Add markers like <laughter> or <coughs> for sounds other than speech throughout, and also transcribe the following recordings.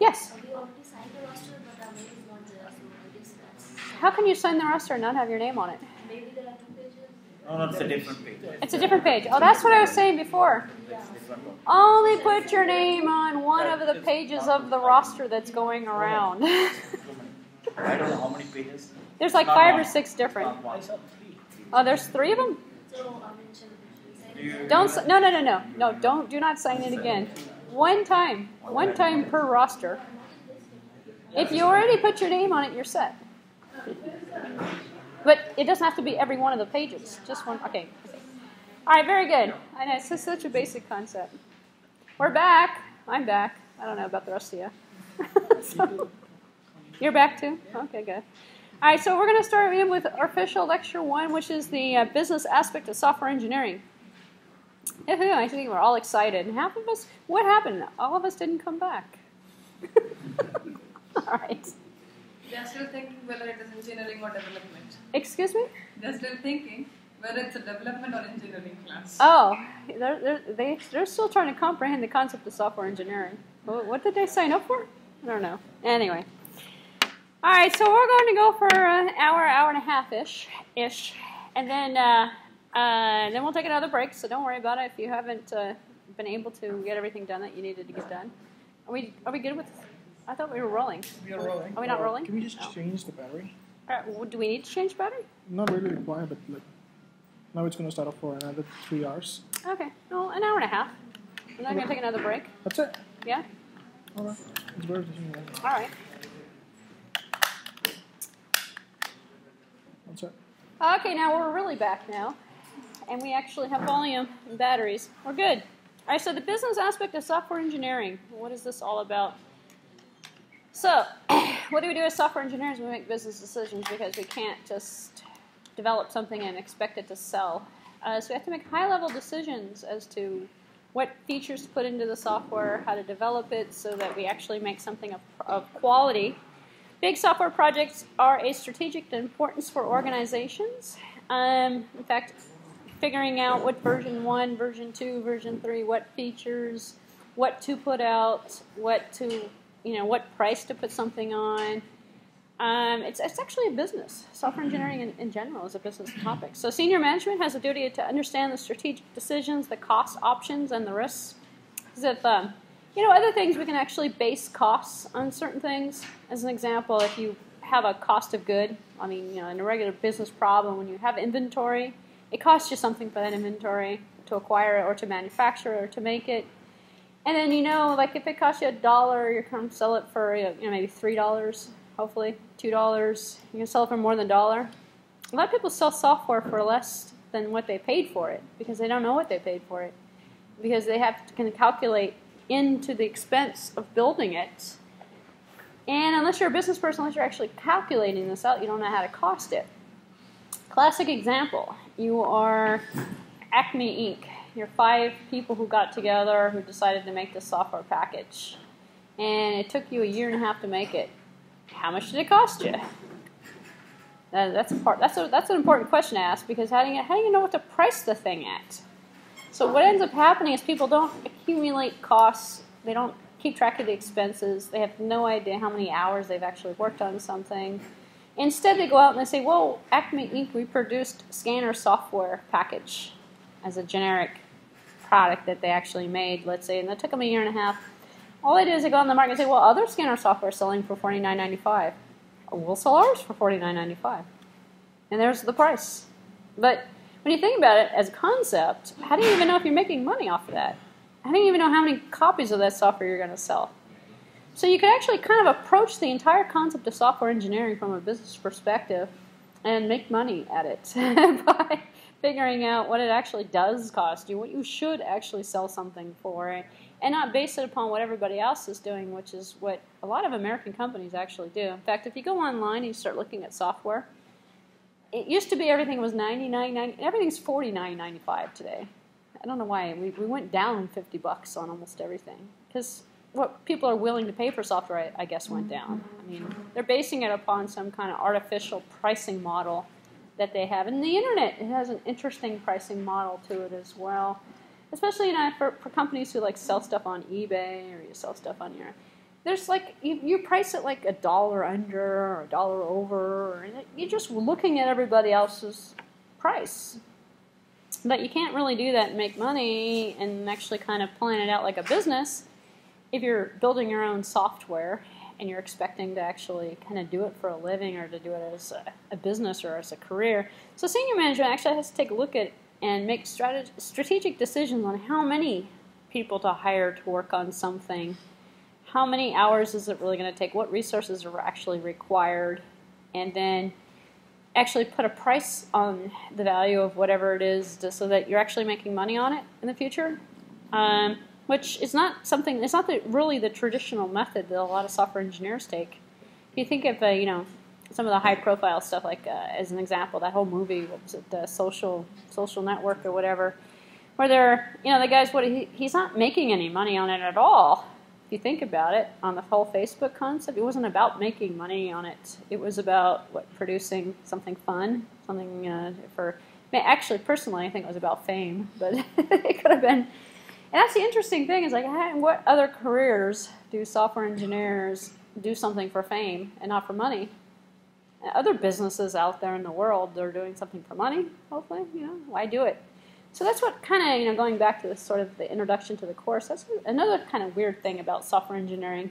Yes. We already signed the roster, but our name is not there, so I guess that's. How can you sign the roster and not have your name on it? Maybe there are two pages. No, no, it's a different page. It's a different page. Oh, that's what I was saying before. Yeah. It's different one. Only put your name on one of the pages of the roster that's going around. I don't know how many pages. There's like five or six different. Oh, there's three of them. So I mentioned. Do you- Don't. No, no, no, no, no. Don't. Do not sign it again. One time. One time per roster. If you already put your name on it, you're set. But it doesn't have to be every one of the pages. Just one. Okay. All right. Very good. I know it's such a basic concept. We're back. I'm back. I don't know about the rest of you. <laughs> So- you're back too. Okay. Good. All right. So we're going to start in with our official lecture one, which is the uh, business aspect of software engineering. <laughs> Yahoo! I think we're all excited. And half of us, what happened? All of us didn't come back. <laughs> all right. They're still thinking whether it is engineering or development. Excuse me? They're still thinking whether it's a development or engineering class. Oh, they're, they're, they, they're still trying to comprehend the concept of software engineering. What, what did they sign up for? I don't know. Anyway. All right, so we're going to go for an hour, hour and a half ish, ish, and then uh, uh, then we'll take another break. So don't worry about it if you haven't uh, been able to get everything done that you needed to get done. Are we are we good with? I thought we were rolling. We are rolling. Are we not Uh, rolling? Can we just No. change the battery? All right, well, do we need to change battery? Not really required, but like now it's gonna start off for another three hours. Okay, well, an hour and a half. And then I'm gonna take another break. That's it. Yeah. Alright. It's better to change that. All right. That's it. Okay, now we're really back now, and we actually have volume and batteries. We're good. All right, so the business aspect of software engineering. What is this all about? So, <clears throat> what do we do as software engineers? We make business decisions because we can't just develop something and expect it to sell. Uh, so we have to make high-level decisions as to what features to put into the software, how to develop it, so that we actually make something of, of quality Big software projects are a strategic importance for organizations. Um, in fact, figuring out what version 1, version 2, version 3, what features, what to put out, what to, you know, what price to put something on. Um, it's, it's actually a business. Software engineering in, in general is a business topic. So senior management has a duty to understand the strategic decisions, the cost options, and the risks. Because if um, you know, other things we can actually base costs on certain things. As an example, if you have a cost of good, I mean, you know, in a regular business problem, when you have inventory, it costs you something for that inventory to acquire it or to manufacture it or to make it. And then you know, like if it costs you a dollar, you're going to sell it for you know maybe three dollars, hopefully two dollars. You can sell it for more than a dollar. A lot of people sell software for less than what they paid for it because they don't know what they paid for it because they have to kind of calculate into the expense of building it. And unless you're a business person, unless you're actually calculating this out, you don't know how to cost it. Classic example you are Acme Inc. You're five people who got together who decided to make this software package. And it took you a year and a half to make it. How much did it cost you? That- That's a part. That's a, that's an important question to ask because how do you how do you know what to price the thing at? So what ends up happening is people don't accumulate costs. They don't keep track of the expenses. They have no idea how many hours they've actually worked on something. Instead, they go out and they say, "Well, Acme Inc. We produced scanner software package as a generic product that they actually made. Let's say, and that took them a year and a half. All they do is they go on the market and say, "Well, other scanner software is selling for $49.95. We'll sell ours for $49.95. and there's the price." But when you think about it as a concept, how do you even know if you're making money off of that? How do you even know how many copies of that software you're going to sell? So you can actually kind of approach the entire concept of software engineering from a business perspective and make money at it <laughs> by figuring out what it actually does cost you, what you should actually sell something for, and not base it upon what everybody else is doing, which is what a lot of American companies actually do. In fact, if you go online and you start looking at software, it used to be everything was 99 90, everything's 49.95 today. I don't know why. We, we went down 50 bucks on almost everything. Because what people are willing to pay for software I, I guess went down. I mean they're basing it upon some kind of artificial pricing model that they have. And the internet it has an interesting pricing model to it as well. Especially you know for, for companies who like sell stuff on ebay or you sell stuff on your there's like you, you price it like a dollar under or a dollar over, and you're just looking at everybody else's price. But you can't really do that and make money and actually kind of plan it out like a business if you're building your own software and you're expecting to actually kind of do it for a living or to do it as a, a business or as a career. So senior management actually has to take a look at and make strateg- strategic decisions on how many people to hire to work on something. How many hours is it really going to take? What resources are actually required? And then actually put a price on the value of whatever it is so that you're actually making money on it in the future. Um, which is not something, it's not the, really the traditional method that a lot of software engineers take. If you think of, uh, you know, some of the high profile stuff, like uh, as an example, that whole movie, what was it, the social, social network or whatever, where they're, you know, the guy's what, he, he's not making any money on it at all. If you think about it, on the whole Facebook concept, it wasn't about making money on it. It was about what producing something fun, something uh, for. Actually, personally, I think it was about fame, but <laughs> it could have been and that's the interesting thing is like, what other careers do software engineers do something for fame and not for money? Other businesses out there in the world, they're doing something for money. Hopefully, you know, why do it? So that's what kind of, you know, going back to the sort of the introduction to the course. That's another kind of weird thing about software engineering.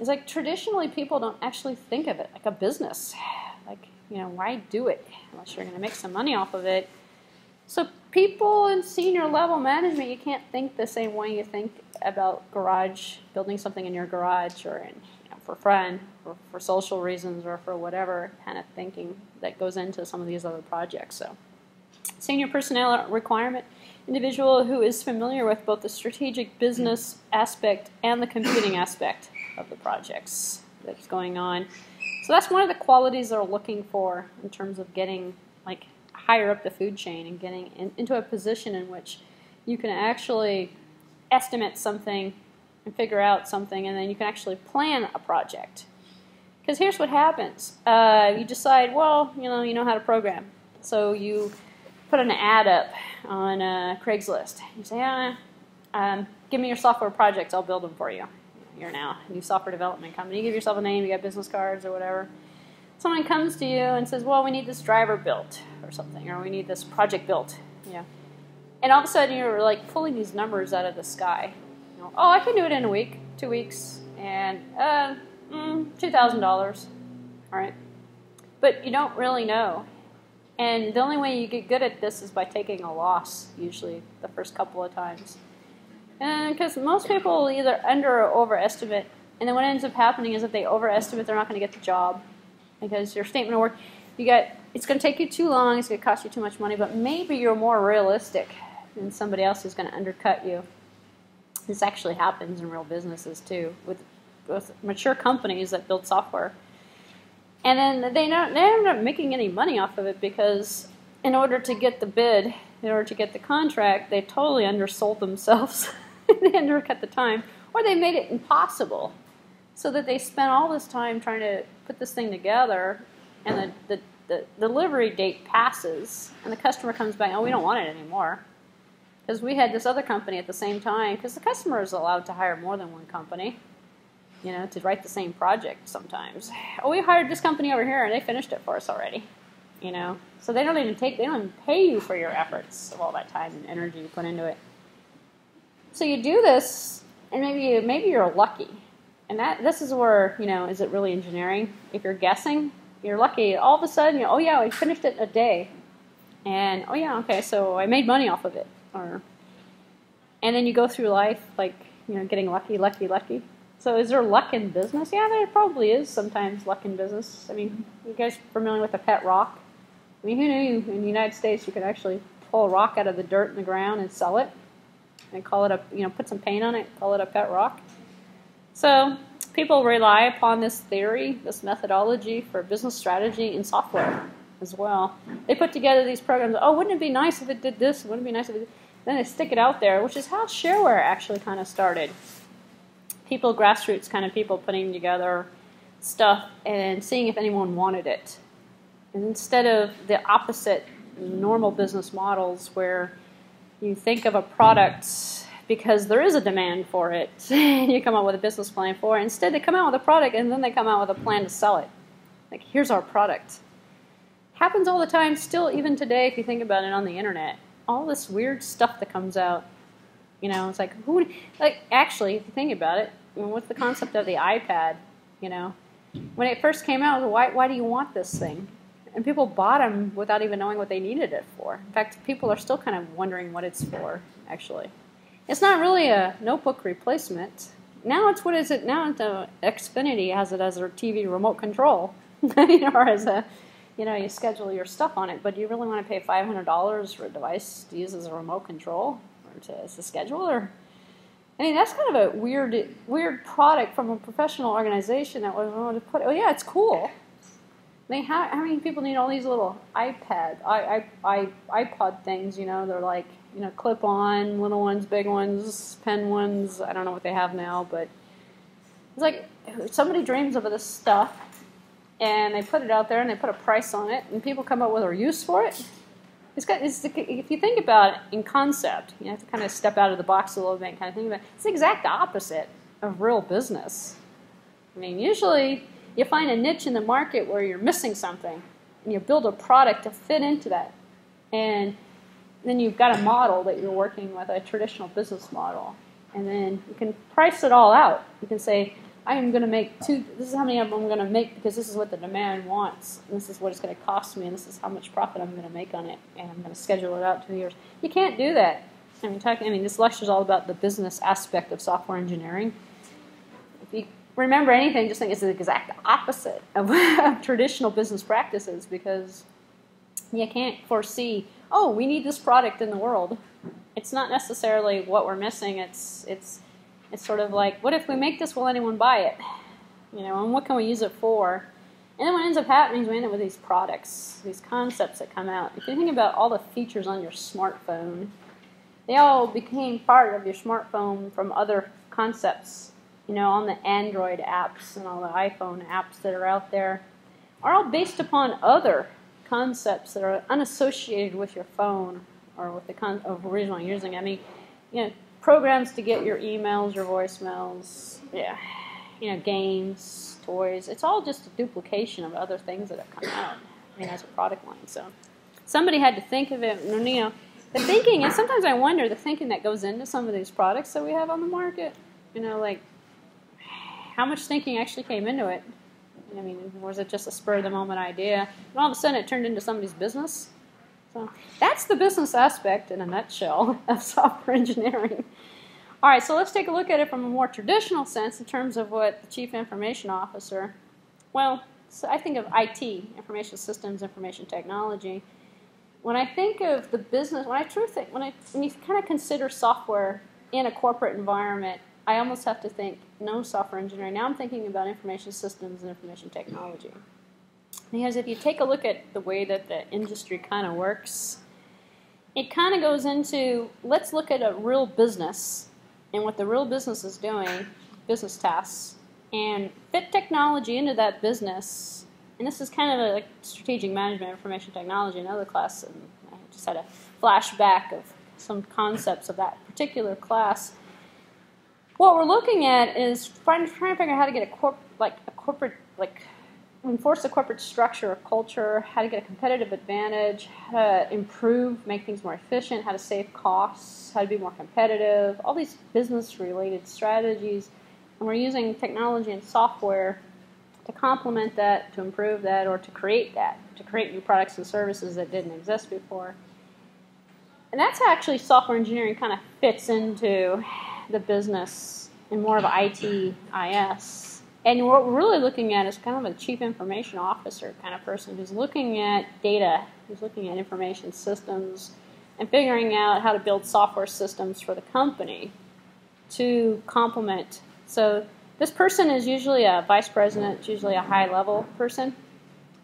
Is like traditionally people don't actually think of it like a business. Like, you know, why do it unless you're going to make some money off of it? So people in senior level management, you can't think the same way you think about garage, building something in your garage or in, you know, for fun or for social reasons or for whatever kind of thinking that goes into some of these other projects. So senior personnel requirement, individual who is familiar with both the strategic business aspect and the computing aspect of the projects that's going on. So that's one of the qualities they're looking for in terms of getting like higher up the food chain and getting in, into a position in which you can actually estimate something and figure out something, and then you can actually plan a project. Because here's what happens: uh, you decide, well, you know, you know how to program, so you put an ad up on uh, Craigslist. You say, ah, um, give me your software projects, I'll build them for you. You're now a new software development company. You give yourself a name, you got business cards or whatever someone comes to you and says, "Well, we need this driver built or something, or we need this project built," yeah, and all of a sudden you're like pulling these numbers out of the sky. You know, oh, I can do it in a week, two weeks, and uh, mm, two thousand dollars. All right, but you don't really know. And the only way you get good at this is by taking a loss, usually the first couple of times. And because most people either under or overestimate, and then what ends up happening is if they overestimate, they're not going to get the job because your statement of work, you get it's going to take you too long, it's going to cost you too much money, but maybe you're more realistic than somebody else who's going to undercut you. This actually happens in real businesses too, with, with mature companies that build software. And then they don't they end up making any money off of it because in order to get the bid, in order to get the contract, they totally undersold themselves. <laughs> they undercut the time, or they made it impossible so that they spent all this time trying to put this thing together, and the, the, the delivery date passes, and the customer comes back, oh, we don't want it anymore. Because we had this other company at the same time, because the customer is allowed to hire more than one company, you know, to write the same project sometimes. Oh, we hired this company over here, and they finished it for us already, you know. So they don't even take, they don't even pay you for your efforts of all that time and energy you put into it. So you do this, and maybe maybe you're lucky and that this is where you know is it really engineering? If you're guessing, you're lucky. All of a sudden, you know, oh yeah, I finished it in a day, and oh yeah, okay, so I made money off of it, or and then you go through life like you know getting lucky, lucky, lucky. So is there luck in business? Yeah, there probably is sometimes luck in business. I mean, you guys familiar with a pet rock? I mean, who knew in the United States you could actually pull a rock out of the dirt in the ground and sell it, and call it a you know put some paint on it, call it a pet rock. So people rely upon this theory, this methodology for business strategy in software as well. They put together these programs. Oh, wouldn't it be nice if it did this? Wouldn't it be nice if it did? Then they stick it out there, which is how shareware actually kind of started. People, grassroots kind of people putting together stuff and seeing if anyone wanted it. And instead of the opposite normal business models where you think of a product because there is a demand for it. <laughs> and you come out with a business plan for it. Instead, they come out with a product and then they come out with a plan to sell it. Like, here's our product. Happens all the time, still, even today, if you think about it on the internet. All this weird stuff that comes out. You know, it's like, who, like, actually, if you think about it, I mean, what's the concept of the iPad? You know, when it first came out, why, why do you want this thing? And people bought them without even knowing what they needed it for. In fact, people are still kind of wondering what it's for, actually. It's not really a notebook replacement. Now it's what is it? Now the Xfinity has it as a TV remote control, <laughs> you know, or as a, you know, you schedule your stuff on it. But do you really want to pay five hundred dollars for a device to use as a remote control or to as a schedule? Or I mean, that's kind of a weird, weird product from a professional organization that was wanted to put. Oh yeah, it's cool. I mean, how, how many people need all these little iPad, i, I, I, iPod things? You know, they're like you know, clip on, little ones, big ones, pen ones. I don't know what they have now, but it's like somebody dreams of this stuff and they put it out there and they put a price on it and people come up with a use for it. It's got, it's, if you think about it in concept, you have to kind of step out of the box a little bit and kind of think about it. It's the exact opposite of real business. I mean, usually you find a niche in the market where you're missing something and you build a product to fit into that. And then you've got a model that you're working with, a traditional business model. And then you can price it all out. You can say, I am going to make two, this is how many of them I'm going to make because this is what the demand wants. This is what it's going to cost me, and this is how much profit I'm going to make on it. And I'm going to schedule it out two years. You can't do that. I mean, talking, I mean, this lecture is all about the business aspect of software engineering. If you remember anything, just think it's the exact opposite of <laughs> traditional business practices because you can't foresee oh, we need this product in the world. It's not necessarily what we're missing. It's it's it's sort of like, what if we make this? Will anyone buy it? You know, and what can we use it for? And then what ends up happening is we end up with these products, these concepts that come out. If you think about all the features on your smartphone, they all became part of your smartphone from other concepts. You know, on the Android apps and all the iPhone apps that are out there are all based upon other concepts that are unassociated with your phone or with the con- of originally using. I mean, you know, programs to get your emails, your voicemails, yeah, you know, games, toys. It's all just a duplication of other things that have come out. I mean, as a product line. So somebody had to think of it. You know, the thinking, and sometimes I wonder the thinking that goes into some of these products that we have on the market. You know, like how much thinking actually came into it. I mean, was it just a spur of the moment idea? And all of a sudden it turned into somebody's business? So that's the business aspect in a nutshell <laughs> of software engineering. All right, so let's take a look at it from a more traditional sense in terms of what the chief information officer, well, so I think of IT, information systems, information technology. When I think of the business, when I truly think, when I when you kind of consider software in a corporate environment, I almost have to think no software engineering. Now I'm thinking about information systems and information technology. Because if you take a look at the way that the industry kind of works, it kind of goes into let's look at a real business and what the real business is doing, business tasks, and fit technology into that business. And this is kind of a like, strategic management information technology, another class, and I just had a flashback of some concepts of that particular class what we're looking at is trying, trying to figure out how to get a corp, like a corporate like enforce a corporate structure or culture, how to get a competitive advantage, how to improve, make things more efficient, how to save costs, how to be more competitive, all these business related strategies. And we're using technology and software to complement that, to improve that, or to create that, to create new products and services that didn't exist before. And that's actually software engineering kind of fits into the business and more of IT IS. And what we're really looking at is kind of a chief information officer kind of person who's looking at data, who's looking at information systems, and figuring out how to build software systems for the company to complement. So this person is usually a vice president, usually a high level person,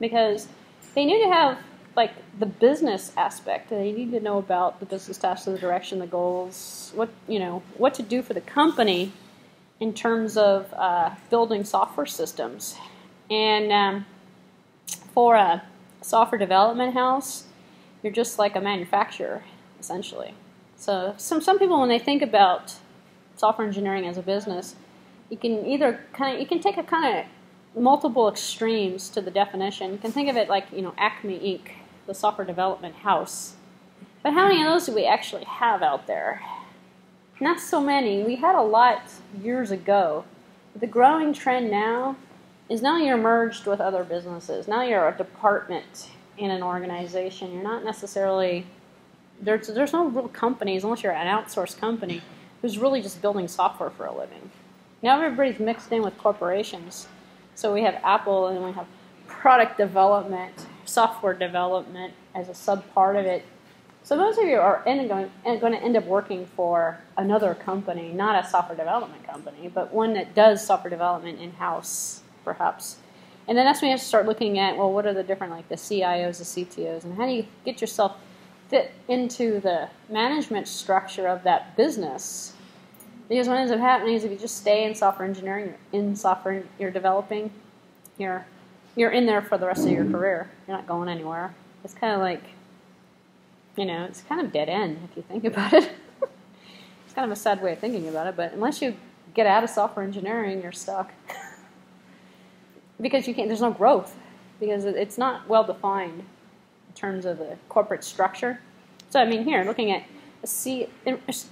because they need to have like the business aspect. They need to know about the business tasks, the direction, the goals, what you know, what to do for the company in terms of uh, building software systems. And um, for a software development house, you're just like a manufacturer, essentially. So some some people when they think about software engineering as a business, you can either kind of you can take a kind of multiple extremes to the definition. You can think of it like you know Acme Inc., the software development house. But how many of those do we actually have out there? Not so many. We had a lot years ago. The growing trend now is now you're merged with other businesses. Now you're a department in an organization. You're not necessarily there's there's no real companies unless you're an outsourced company who's really just building software for a living. Now everybody's mixed in with corporations. So we have Apple and we have product development, software development as a sub part of it. So most of you are going, going to end up working for another company, not a software development company, but one that does software development in house, perhaps. And then that's when you have to start looking at well, what are the different like the CIOs, the CTOs, and how do you get yourself fit into the management structure of that business because what ends up happening is if you just stay in software engineering, in software you're developing, you're you're in there for the rest of your career. You're not going anywhere. It's kind of like, you know, it's kind of dead end if you think <laughs> about it. it's kind of a sad way of thinking about it, but unless you get out of software engineering, you're stuck. <laughs> because you can't. There's no growth because it's not well defined in terms of the corporate structure. So I mean, here looking at C,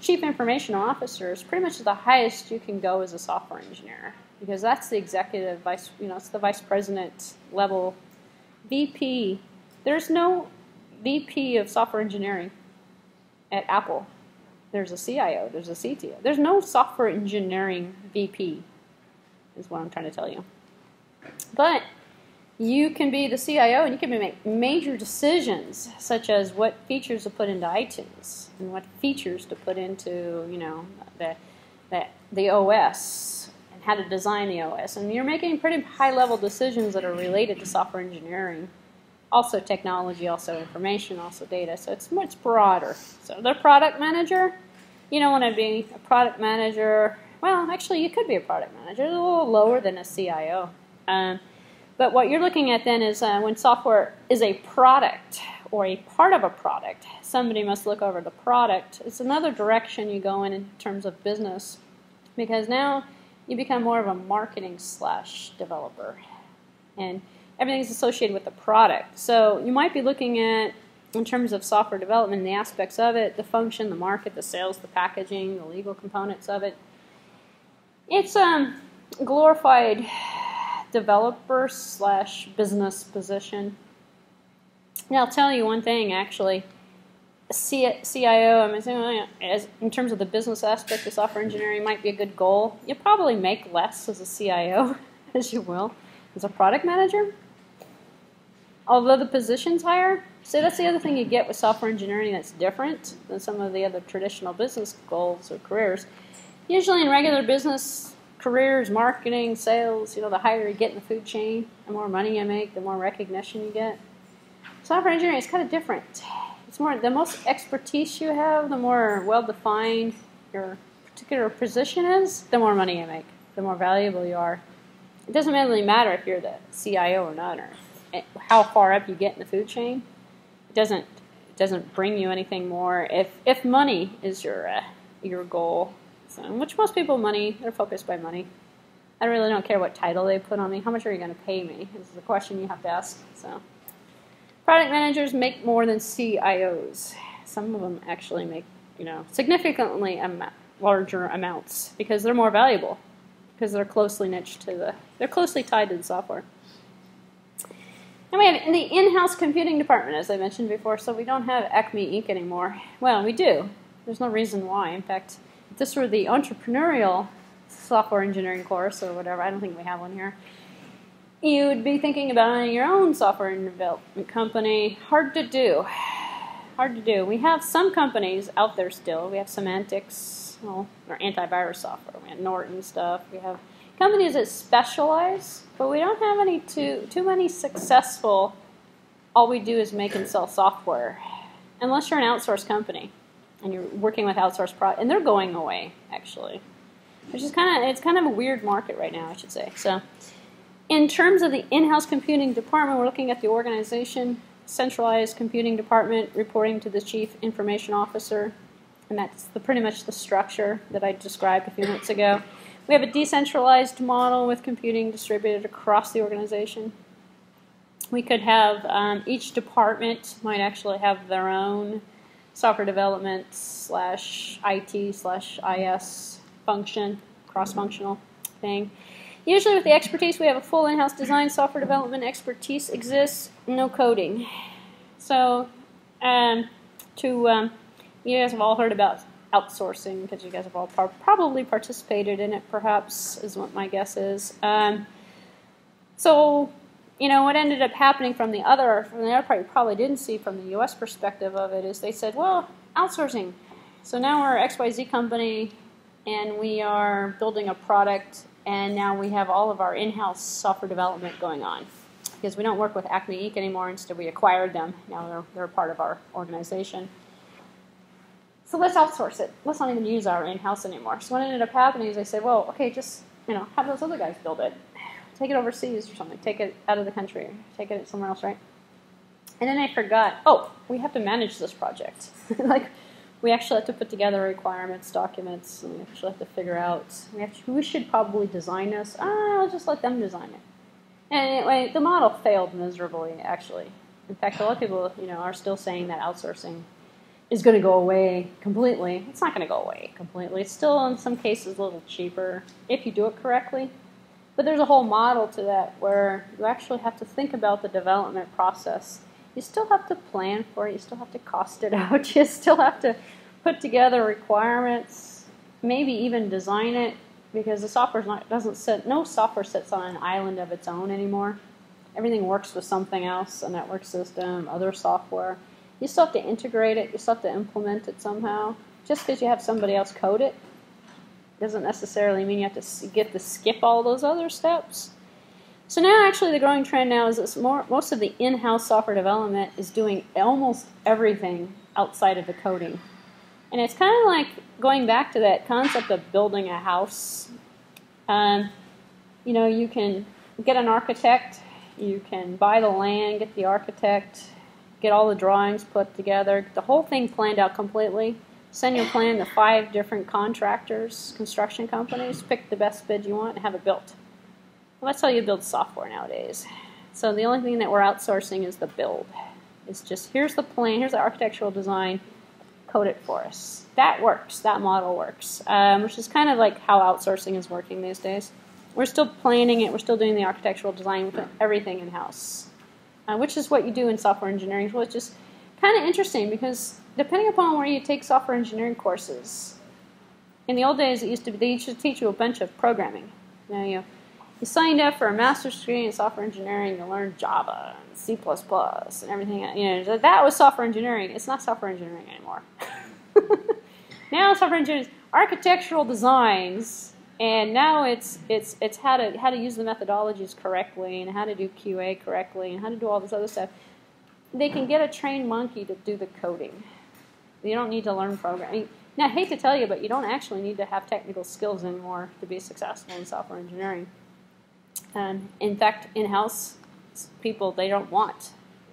chief information officer is pretty much the highest you can go as a software engineer because that's the executive vice, you know, it's the vice president level. VP, there's no VP of software engineering at Apple. There's a CIO, there's a CTO. There's no software engineering VP, is what I'm trying to tell you. But you can be the CIO and you can make major decisions, such as what features to put into iTunes and what features to put into, you know, the, the, the OS how to design the OS. And you're making pretty high level decisions that are related to software engineering, also technology, also information, also data. So it's much broader. So the product manager, you don't want to be a product manager. Well, actually, you could be a product manager. It's a little lower than a CIO. Um, but what you're looking at then is uh, when software is a product or a part of a product, somebody must look over the product. It's another direction you go in in terms of business because now you become more of a marketing slash developer. And everything's associated with the product. So you might be looking at, in terms of software development, the aspects of it, the function, the market, the sales, the packaging, the legal components of it. It's um, glorified developer slash business position. Now, I'll tell you one thing actually. CIO, I'm assuming, as in terms of the business aspect of software engineering, might be a good goal. You probably make less as a CIO <laughs> as you will as a product manager. Although the position's higher, so that's the other thing you get with software engineering that's different than some of the other traditional business goals or careers. Usually in regular business, careers, marketing, sales, you know, the higher you get in the food chain, the more money you make, the more recognition you get. Software engineering is kind of different. It's more the most expertise you have, the more well defined your particular position is, the more money you make, the more valuable you are. It doesn't really matter if you're the CIO or not, or how far up you get in the food chain. It doesn't it doesn't bring you anything more if if money is your uh, your goal so, which most people money, they're focused by money. I really don't care what title they put on me. How much are you going to pay me? This is a question you have to ask. So, product managers make more than CIOs. Some of them actually make, you know, significantly am- larger amounts because they're more valuable because they're closely niched to the, they're closely tied to the software. And we have in the in-house computing department, as I mentioned before, so we don't have Acme Inc. anymore. Well, we do. There's no reason why. In fact, if this were the entrepreneurial software engineering course or whatever, I don't think we have one here, you would be thinking about owning your own software development company. Hard to do. Hard to do. We have some companies out there still. We have Symantec, well, or antivirus software. We have Norton stuff. We have companies that specialize, but we don't have any too too many successful. All we do is make and sell software, unless you're an outsourced company and you're working with outsourced pro, and they're going away actually, which is kind of it's kind of a weird market right now, I should say. So, in terms of the in-house computing department, we're looking at the organization, centralized computing department reporting to the chief information officer. and that's the, pretty much the structure that I described a few minutes ago. We have a decentralized model with computing distributed across the organization. We could have um, each department might actually have their own software development slash IT slash IS function, cross-functional thing. Usually with the expertise, we have a full in-house design software development expertise exists, no coding. So, um, to um, you guys have all heard about outsourcing because you guys have all par- probably participated in it, perhaps is what my guess is. Um, so, you know, what ended up happening from the other from the other part you probably didn't see from the U.S. perspective of it is they said, well, outsourcing. So now we're XYZ company, and we are building a product, and now we have all of our in-house software development going on because we don't work with Acme Inc. anymore. Instead, we acquired them. Now they're, they're part of our organization. So let's outsource it. Let's not even use our in-house anymore. So what ended up happening is they said, well, okay, just you know, have those other guys build it. Take it overseas or something. Take it out of the country. Take it somewhere else, right? And then I forgot. Oh, we have to manage this project. <laughs> like, we actually have to put together requirements, documents, and we actually have to figure out. We should probably design this? Ah, I'll just let them design it. And anyway, the model failed miserably. Actually, in fact, a lot of people, you know, are still saying that outsourcing is going to go away completely. It's not going to go away completely. It's still, in some cases, a little cheaper if you do it correctly. But there's a whole model to that where you actually have to think about the development process. You still have to plan for it. You still have to cost it <laughs> out. You still have to put together requirements, maybe even design it because the software doesn't sit. No software sits on an island of its own anymore. Everything works with something else, a network system, other software. You still have to integrate it. You still have to implement it somehow. Just because you have somebody else code it doesn't necessarily mean you have to get to skip all those other steps. So now, actually, the growing trend now is that more, most of the in-house software development is doing almost everything outside of the coding, and it's kind of like going back to that concept of building a house. Um, you know, you can get an architect, you can buy the land, get the architect, get all the drawings put together, the whole thing planned out completely Send your plan to five different contractors, construction companies, pick the best bid you want, and have it built. Well, that's how you build software nowadays. So the only thing that we're outsourcing is the build. It's just here's the plan, here's the architectural design, code it for us. That works. That model works, um, which is kind of like how outsourcing is working these days. We're still planning it. We're still doing the architectural design with everything in house, uh, which is what you do in software engineering. So it's just kind of interesting because depending upon where you take software engineering courses, in the old days it used to be they used to teach you a bunch of programming. You know, you, you signed up for a master's degree in software engineering, you learned Java and C++ and everything. You know, that was software engineering. It's not software engineering anymore. <laughs> now software engineering is architectural designs, and now it's it's it's how to how to use the methodologies correctly and how to do QA correctly and how to do all this other stuff. They can get a trained monkey to do the coding. You don't need to learn programming. Now, I hate to tell you, but you don't actually need to have technical skills anymore to be successful in software engineering. And in fact, in-house people they don't want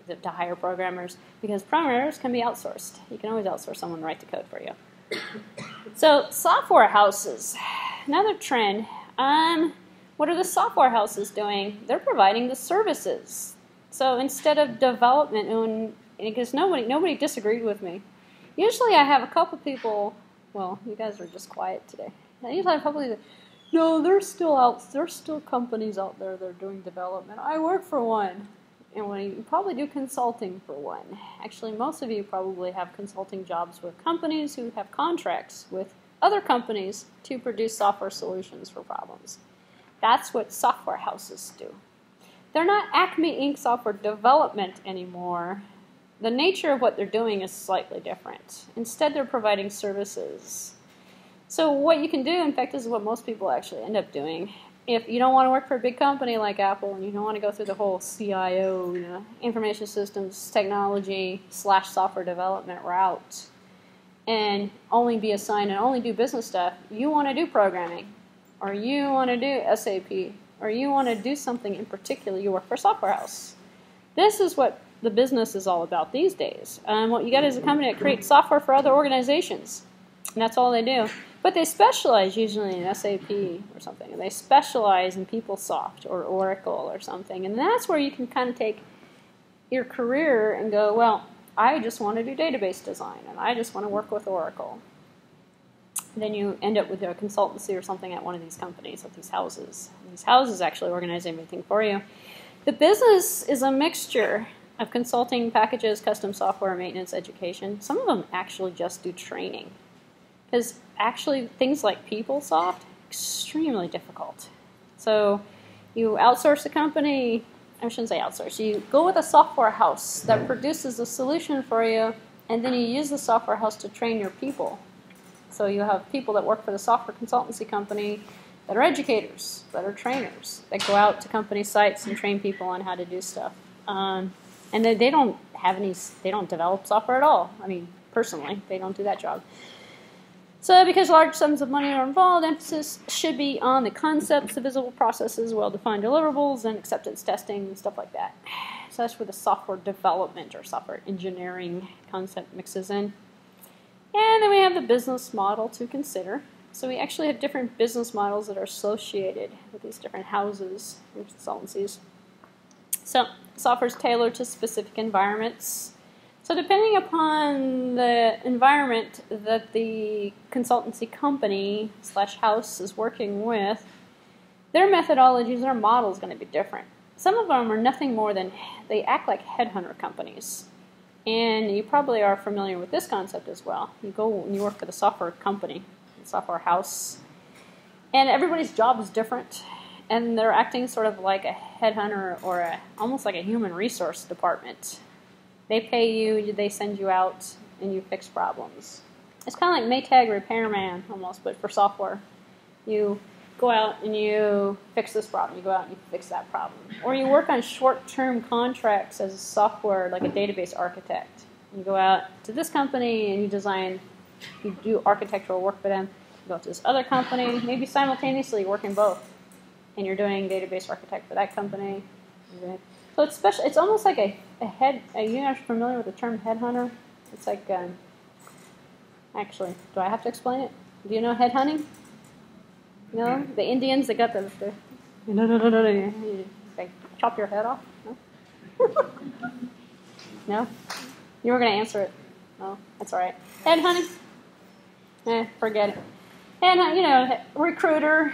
to hire programmers because programmers can be outsourced. You can always outsource someone to write the code for you. So, software houses, another trend. Um, what are the software houses doing? They're providing the services. So instead of development, because nobody nobody disagreed with me, Usually I have a couple people, well, you guys are just quiet today. I usually have a couple people, no, there's still out, there's still companies out there that are doing development. I work for one. And you probably do consulting for one. Actually, most of you probably have consulting jobs with companies who have contracts with other companies to produce software solutions for problems. That's what software houses do. They're not Acme Inc. software development anymore the nature of what they're doing is slightly different. Instead, they're providing services. So, what you can do, in fact, is what most people actually end up doing. If you don't want to work for a big company like Apple and you don't want to go through the whole CIO, you know, information systems technology slash software development route, and only be assigned and only do business stuff, you want to do programming, or you want to do SAP, or you want to do something in particular, you work for a software house. This is what the business is all about these days. Um, what you get is a company that creates software for other organizations. And that's all they do. But they specialize usually in SAP or something. And they specialize in PeopleSoft or Oracle or something. And that's where you can kind of take your career and go, well, I just want to do database design and I just want to work with Oracle. And then you end up with a consultancy or something at one of these companies, at these houses. And these houses actually organize everything for you. The business is a mixture of consulting packages, custom software, maintenance, education. Some of them actually just do training. Because actually, things like PeopleSoft, extremely difficult. So you outsource a company, I shouldn't say outsource, you go with a software house that produces a solution for you, and then you use the software house to train your people. So you have people that work for the software consultancy company that are educators, that are trainers, that go out to company sites and train people on how to do stuff. Um, and they don't have any, they don't develop software at all. I mean, personally, they don't do that job. So, because large sums of money are involved, emphasis should be on the concepts, the visible processes, well defined deliverables, and acceptance testing and stuff like that. <sighs> So, that's where the software development or software engineering concept mixes in. And then we have the business model to consider. So, we actually have different business models that are associated with these different houses and consultancies. So, software is tailored to specific environments. So, depending upon the environment that the consultancy company slash house is working with, their methodologies, their model is going to be different. Some of them are nothing more than they act like headhunter companies. And you probably are familiar with this concept as well. You go and you work for the software company, software house, and everybody's job is different. And they're acting sort of like a headhunter or a, almost like a human resource department they pay you, they send you out, and you fix problems. It's kind of like Maytag Repairman almost, but for software. You go out and you fix this problem. You go out and you fix that problem. Or you work on short-term contracts as a software, like a database architect. You go out to this company and you design, you do architectural work for them. You go to this other company, maybe simultaneously working both. And you're doing database architect for that company. So it's special. It's almost like a, a head. Are you guys familiar with the term headhunter? It's like, um, actually, do I have to explain it? Do you know headhunting? No, the Indians they got the, the no no no no no. They chop your head off. No. <laughs> no. You were gonna answer it. No, that's all right. Headhunting. Eh, forget it. And you know, recruiter.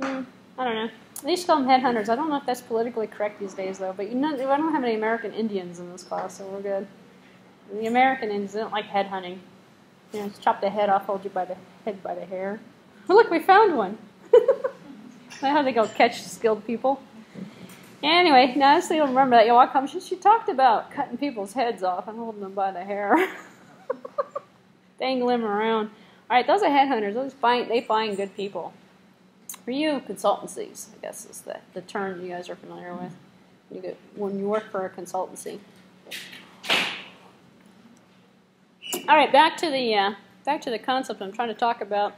Hmm, I don't know. They used to call them headhunters. I don't know if that's politically correct these days, though. But you know, I don't have any American Indians in this class, so we're good. The American Indians don't like headhunting. You know, just chop the head off, hold you by the head by the hair. Oh, look, we found one. <laughs> That's how they go catch skilled people. Anyway, now I still remember that Yawak she she talked about cutting people's heads off and holding them by the hair. <laughs> Dangling them around. All right, those are headhunters. Those find they find good people. For you, consultancies, I guess is the, the term you guys are familiar with. You get, when you work for a consultancy. All right, back to the uh, back to the concept I'm trying to talk about.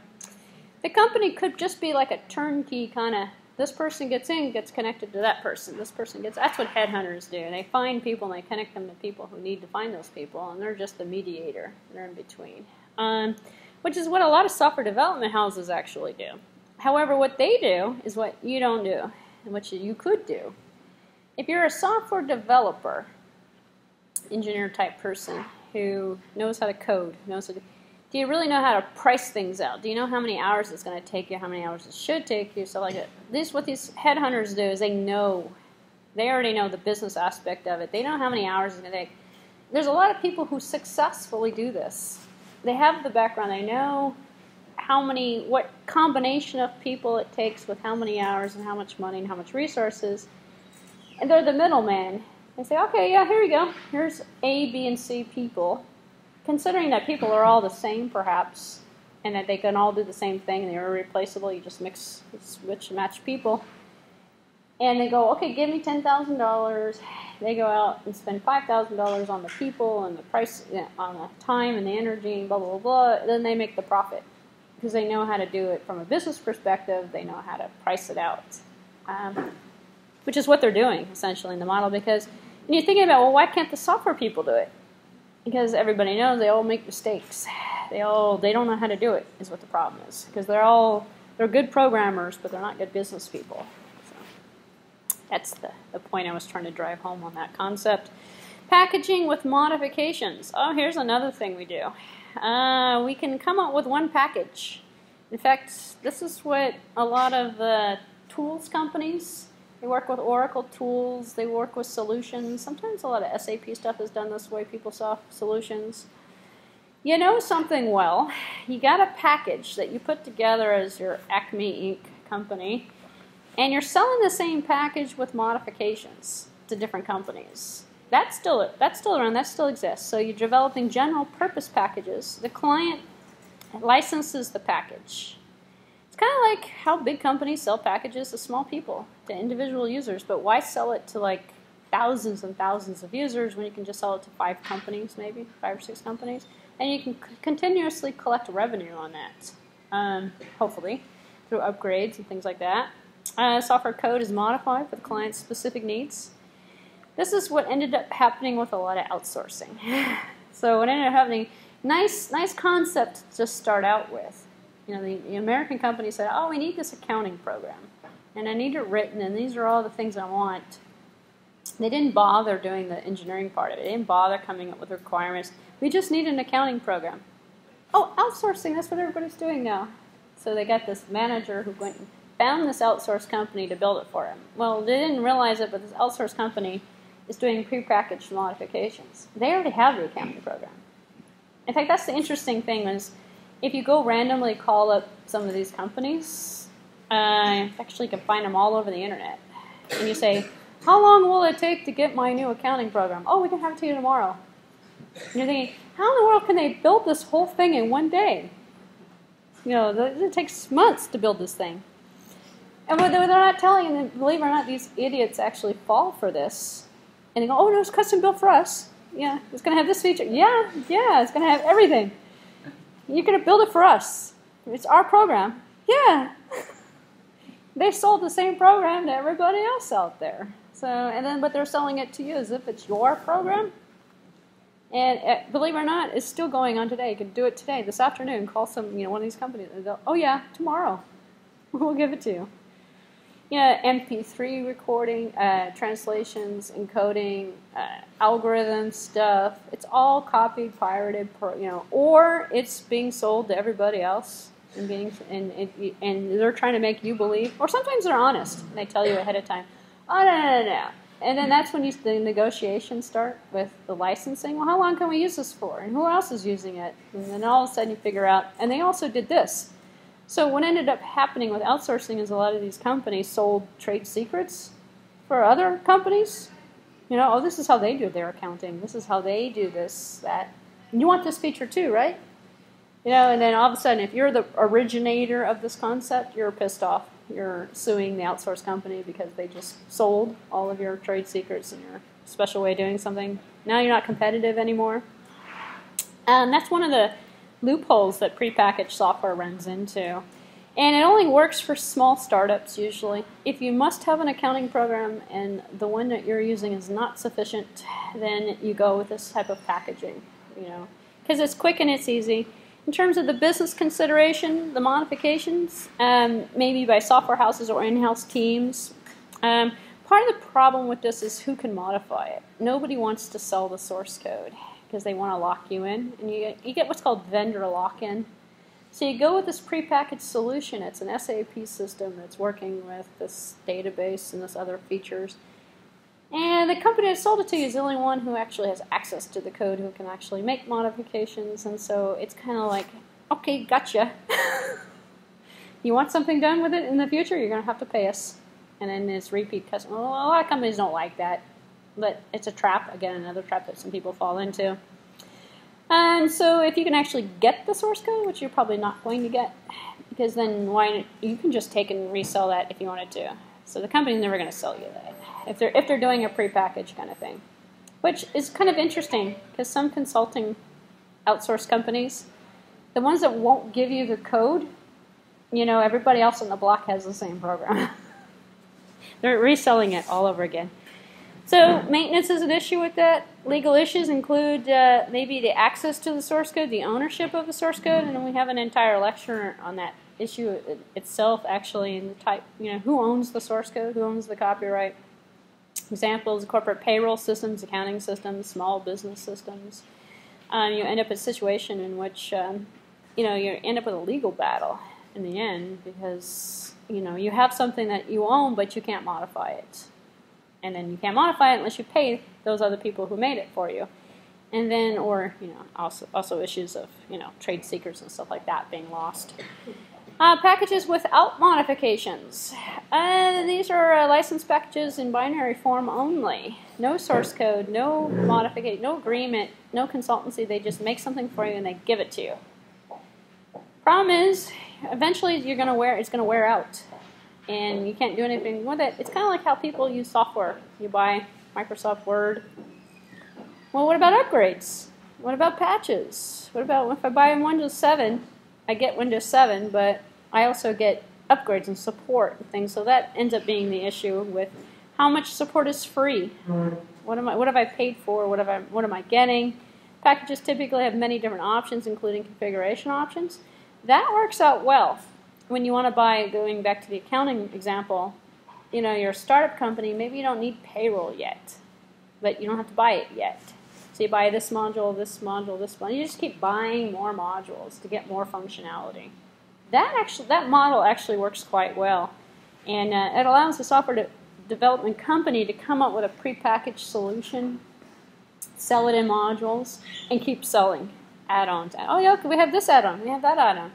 The company could just be like a turnkey kind of. This person gets in, gets connected to that person. This person gets. That's what headhunters do. They find people and they connect them to people who need to find those people, and they're just the mediator. They're in between, um, which is what a lot of software development houses actually do. However, what they do is what you don't do, and what you could do. If you're a software developer, engineer type person who knows how to code, knows how to, do you really know how to price things out? Do you know how many hours it's going to take you, how many hours it should take you? So, like, this what these headhunters do is they know, they already know the business aspect of it. They know how many hours it's going to take. There's a lot of people who successfully do this. They have the background. They know how many, what combination of people it takes with how many hours and how much money and how much resources. And they're the middleman. They say, okay, yeah, here you go. Here's A, B, and C people. Considering that people are all the same, perhaps, and that they can all do the same thing, and they're irreplaceable, you just mix, switch, and match people. And they go, okay, give me $10,000. They go out and spend $5,000 on the people and the price, on the time and the energy, and blah, blah, blah. Then they make the profit because they know how to do it from a business perspective. They know how to price it out, um, which is what they're doing essentially in the model. Because and you're thinking about, well, why can't the software people do it? Because everybody knows they all make mistakes. They all they don't know how to do it is what the problem is because they're all they're good programmers but they're not good business people. So that's the, the point I was trying to drive home on that concept. Packaging with modifications. Oh, here's another thing we do. Uh, we can come up with one package. In fact, this is what a lot of the tools companies they work with Oracle tools, they work with solutions. Sometimes a lot of SAP stuff is done this way, PeopleSoft solutions. You know something well, you got a package that you put together as your Acme Inc. company, and you're selling the same package with modifications to different companies. That's still that's still around. That still exists. So you're developing general purpose packages. The client licenses the package. It's kind of like how big companies sell packages to small people, to individual users. But why sell it to like thousands and thousands of users when you can just sell it to five companies, maybe five or six companies, and you can c- continuously collect revenue on that. Um, hopefully, through upgrades and things like that. Uh, software code is modified for the client's specific needs. This is what ended up happening with a lot of outsourcing. <laughs> so what ended up happening, nice, nice concept to start out with. You know, the, the American company said, "Oh, we need this accounting program, and I need it written, and these are all the things I want." They didn't bother doing the engineering part of it. They didn't bother coming up with requirements. We just need an accounting program. Oh, outsourcing, that's what everybody's doing now. So they got this manager who went and found this outsourced company to build it for him. Well, they didn't realize it, but this outsourced company is doing prepackaged modifications. They already have the accounting program. In fact, that's the interesting thing is if you go randomly call up some of these companies, uh, actually you can find them all over the internet, and you say, how long will it take to get my new accounting program? Oh, we can have it to you tomorrow. And you're thinking, how in the world can they build this whole thing in one day? You know, it takes months to build this thing. And what they're not telling you, believe it or not, these idiots actually fall for this. And they go, oh, no, it's custom built for us. Yeah, it's going to have this feature. Yeah, yeah, it's going to have everything. You're going to build it for us. It's our program. Yeah. <laughs> they sold the same program to everybody else out there. So, and then, but they're selling it to you as if it's your program. And uh, believe it or not, it's still going on today. You can do it today, this afternoon. Call some, you know, one of these companies. And they'll, oh yeah, tomorrow, <laughs> we'll give it to you. You know, MP3 recording, uh, translations, encoding, uh, algorithm stuff. It's all copied, pirated, you know, or it's being sold to everybody else and being and, and, and they're trying to make you believe, or sometimes they're honest and they tell you ahead of time oh, no, no, no. And then that's when you, the negotiations start with the licensing. Well, how long can we use this for? And who else is using it? And then all of a sudden you figure out, and they also did this. So what ended up happening with outsourcing is a lot of these companies sold trade secrets for other companies. You know, oh, this is how they do their accounting. This is how they do this, that. And you want this feature too, right? You know, and then all of a sudden, if you're the originator of this concept, you're pissed off you're suing the outsourced company because they just sold all of your trade secrets and your special way of doing something. Now you're not competitive anymore. And that's one of the loopholes that prepackaged software runs into. And it only works for small startups usually. If you must have an accounting program and the one that you're using is not sufficient, then you go with this type of packaging, you know, because it's quick and it's easy. In terms of the business consideration, the modifications, um, maybe by software houses or in-house teams. Um, part of the problem with this is who can modify it. Nobody wants to sell the source code because they want to lock you in, and you get, you get what's called vendor lock-in. So you go with this prepackaged solution. It's an SAP system that's working with this database and this other features. And the company that sold it to you is the only one who actually has access to the code, who can actually make modifications. And so it's kind of like, okay, gotcha. <laughs> you want something done with it in the future, you're going to have to pay us. And then it's repeat customer. Well, a lot of companies don't like that, but it's a trap. Again, another trap that some people fall into. And so if you can actually get the source code, which you're probably not going to get, because then why you can just take and resell that if you wanted to. So the company's never going to sell you that if they're if they're doing a prepackaged kind of thing, which is kind of interesting because some consulting outsource companies, the ones that won't give you the code, you know, everybody else on the block has the same program. <laughs> they're reselling it all over again. So maintenance is an issue with that. Legal issues include uh, maybe the access to the source code, the ownership of the source code, and we have an entire lecture on that issue itself, actually, in the type, you know, who owns the source code, who owns the copyright. Examples: corporate payroll systems, accounting systems, small business systems. Um, you end up in a situation in which um, you know you end up with a legal battle in the end because you know you have something that you own but you can't modify it and then you can't modify it unless you pay those other people who made it for you. And then or you know also also issues of you know trade secrets and stuff like that being lost. Uh, packages without modifications. Uh, these are uh, licensed packages in binary form only. No source code no modification no agreement no consultancy. They just make something for you and they give it to you. Problem is eventually you're going to wear it's going to wear out and you can't do anything with it. It's kind of like how people use software. You buy microsoft word. Well what about upgrades? What about patches? What about if i buy windows 7 i get windows 7 but i also get upgrades and support and things so that ends up being the issue with how much support is free. What am i what have i paid for? What have i what am i getting? Packages typically have many different options including configuration options. That works out well when you want to buy going back to the accounting example you know you're a startup company maybe you don't need payroll yet but you don't have to buy it yet. So you buy this module this module this one. you just keep buying more modules to get more functionality. That actually that model actually works quite well and uh, it allows the software de- development company to come up with a prepackaged solution sell it in modules and keep selling add-ons. Oh yeah we have this add-on we have that add-on.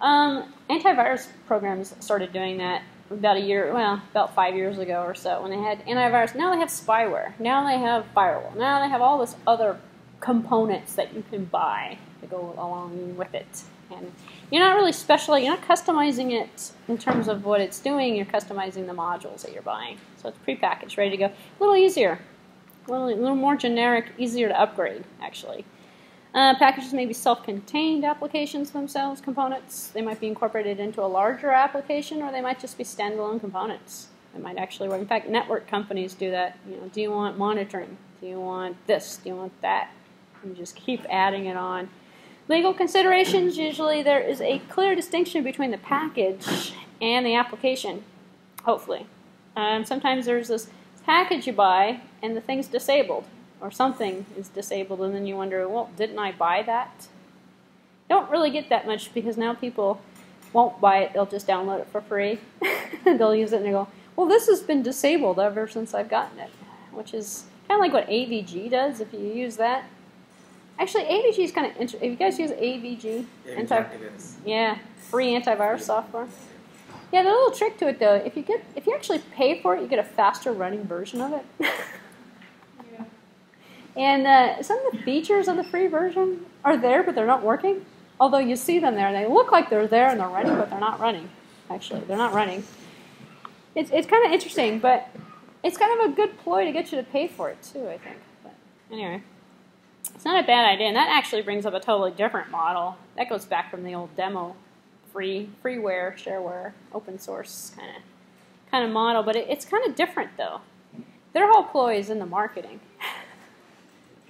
Um, antivirus programs started doing that about a year, well, about five years ago or so, when they had antivirus. Now they have spyware. Now they have firewall. Now they have all this other components that you can buy to go along with it. And you're not really special. You're not customizing it in terms of what it's doing. You're customizing the modules that you're buying. So it's prepackaged, ready to go. A little easier, a little, a little more generic, easier to upgrade, actually. Uh, packages may be self-contained applications themselves, components. They might be incorporated into a larger application, or they might just be standalone components. They might actually work. In fact, network companies do that. You know, do you want monitoring? Do you want this? Do you want that? And just keep adding it on. Legal considerations. Usually, there is a clear distinction between the package and the application. Hopefully, um, sometimes there's this package you buy, and the thing's disabled or something is disabled, and then you wonder, well, didn't I buy that? Don't really get that much because now people won't buy it, they'll just download it for free. <laughs> they'll use it and they go, well, this has been disabled ever since I've gotten it, which is kind of like what AVG does if you use that. Actually, AVG is kind of interesting. If you guys use AVG, Yeah, anti- yeah, free antivirus software. Yeah, the little trick to it though, if you get if you actually pay for it, you get a faster running version of it. <laughs> And uh, some of the features of the free version are there, but they're not working. Although you see them there, and they look like they're there and they're running, but they're not running. Actually, they're not running. It's, it's kind of interesting, but it's kind of a good ploy to get you to pay for it too. I think. But anyway, it's not a bad idea, and that actually brings up a totally different model. That goes back from the old demo, free freeware, shareware, open source kind of kind of model. But it, it's kind of different though. Their whole ploy is in the marketing <laughs>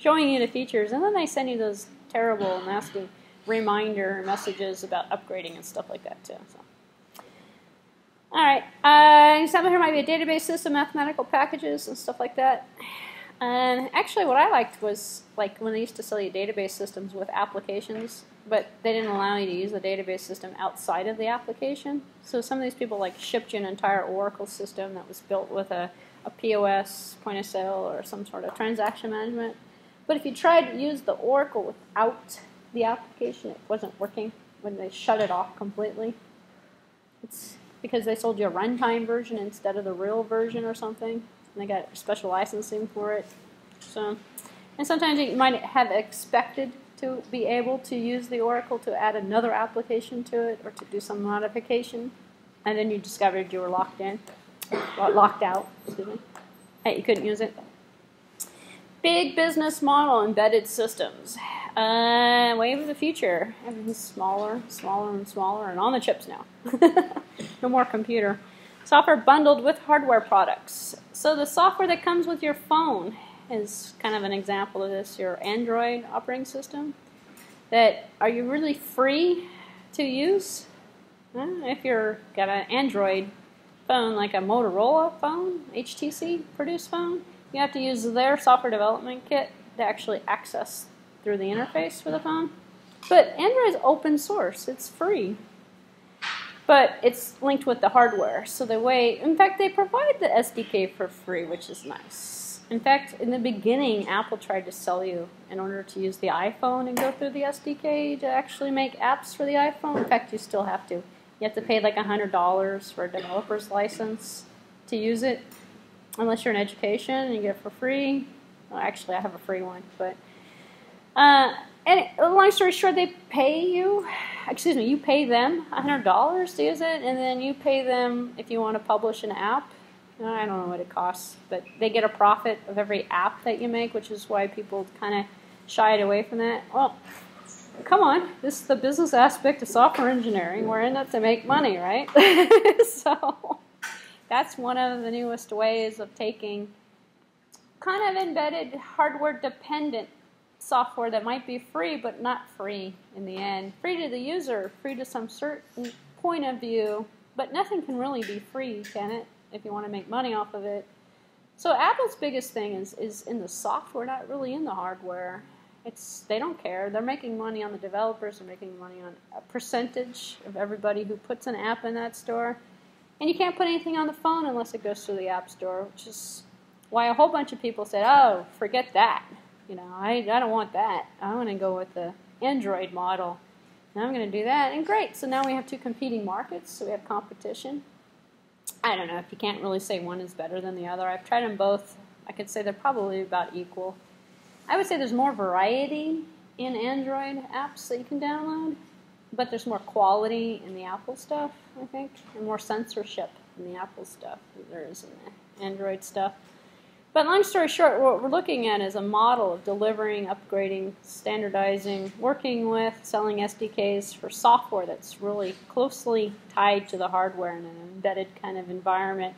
showing you the features, and then they send you those terrible, nasty reminder messages about upgrading and stuff like that too. So. All right, uh, of here might be a database system, mathematical packages, and stuff like that. And actually, what I liked was like when they used to sell you database systems with applications, but they didn't allow you to use the database system outside of the application. So some of these people like shipped you an entire Oracle system that was built with a, a POS, point of sale, or some sort of transaction management. But if you tried to use the Oracle without the application, it wasn't working when they shut it off completely. It's because they sold you a runtime version instead of the real version or something. And they got special licensing for it. So, and sometimes you might have expected to be able to use the Oracle to add another application to it or to do some modification, and then you discovered you were locked in, lo- <coughs> locked out. Excuse me. Hey, you couldn't use it. Big business model embedded systems. Uh, wave of the future. Everything's smaller, smaller, and smaller, and on the chips now. <laughs> no more computer. Software bundled with hardware products. So the software that comes with your phone is kind of an example of this. Your Android operating system. That are you really free to use? If you're got an Android phone like a Motorola phone, HTC produced phone, you have to use their software development kit to actually access through the interface for the phone. But Android is open source; it's free but it's linked with the hardware. So the way, in fact, they provide the SDK for free, which is nice. In fact, in the beginning, Apple tried to sell you in order to use the iPhone and go through the SDK to actually make apps for the iPhone. In fact, you still have to. You have to pay like $100 for a developer's license to use it, unless you're in education and you get it for free. Well, actually, I have a free one, but. Uh, and long story short, they pay you, excuse me, you pay them $100 to use it, and then you pay them if you want to publish an app. I don't know what it costs, but they get a profit of every app that you make, which is why people kind of shied away from that. Well, come on, this is the business aspect of software engineering. We're in it to make money, right? <laughs> so that's one of the newest ways of taking kind of embedded hardware dependent software that might be free but not free in the end. Free to the user, free to some certain point of view, but nothing can really be free, can it? If you want to make money off of it. So Apple's biggest thing is is in the software, not really in the hardware. It's they don't care. They're making money on the developers. They're making money on a percentage of everybody who puts an app in that store. And you can't put anything on the phone unless it goes through the App Store, which is why a whole bunch of people said, "Oh, forget that." You know, I, I don't want that. I want to go with the Android model. And I'm going to do that. And great. So now we have two competing markets. So we have competition. I don't know if you can't really say one is better than the other. I've tried them both. I could say they're probably about equal. I would say there's more variety in Android apps that you can download, but there's more quality in the Apple stuff, I think, and more censorship in the Apple stuff than there is in the Android stuff. But long story short, what we're looking at is a model of delivering, upgrading, standardizing, working with, selling SDKs for software that's really closely tied to the hardware in an embedded kind of environment.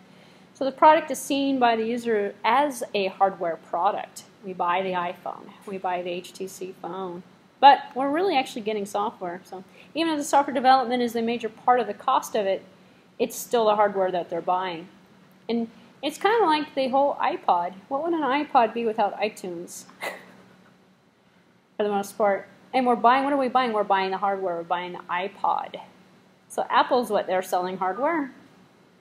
So the product is seen by the user as a hardware product. We buy the iPhone, we buy the HTC phone, but we're really actually getting software. So even if the software development is a major part of the cost of it, it's still the hardware that they're buying. And it's kind of like the whole iPod. What would an iPod be without iTunes? <laughs> For the most part. And we're buying, what are we buying? We're buying the hardware, we're buying the iPod. So Apple's what they're selling hardware.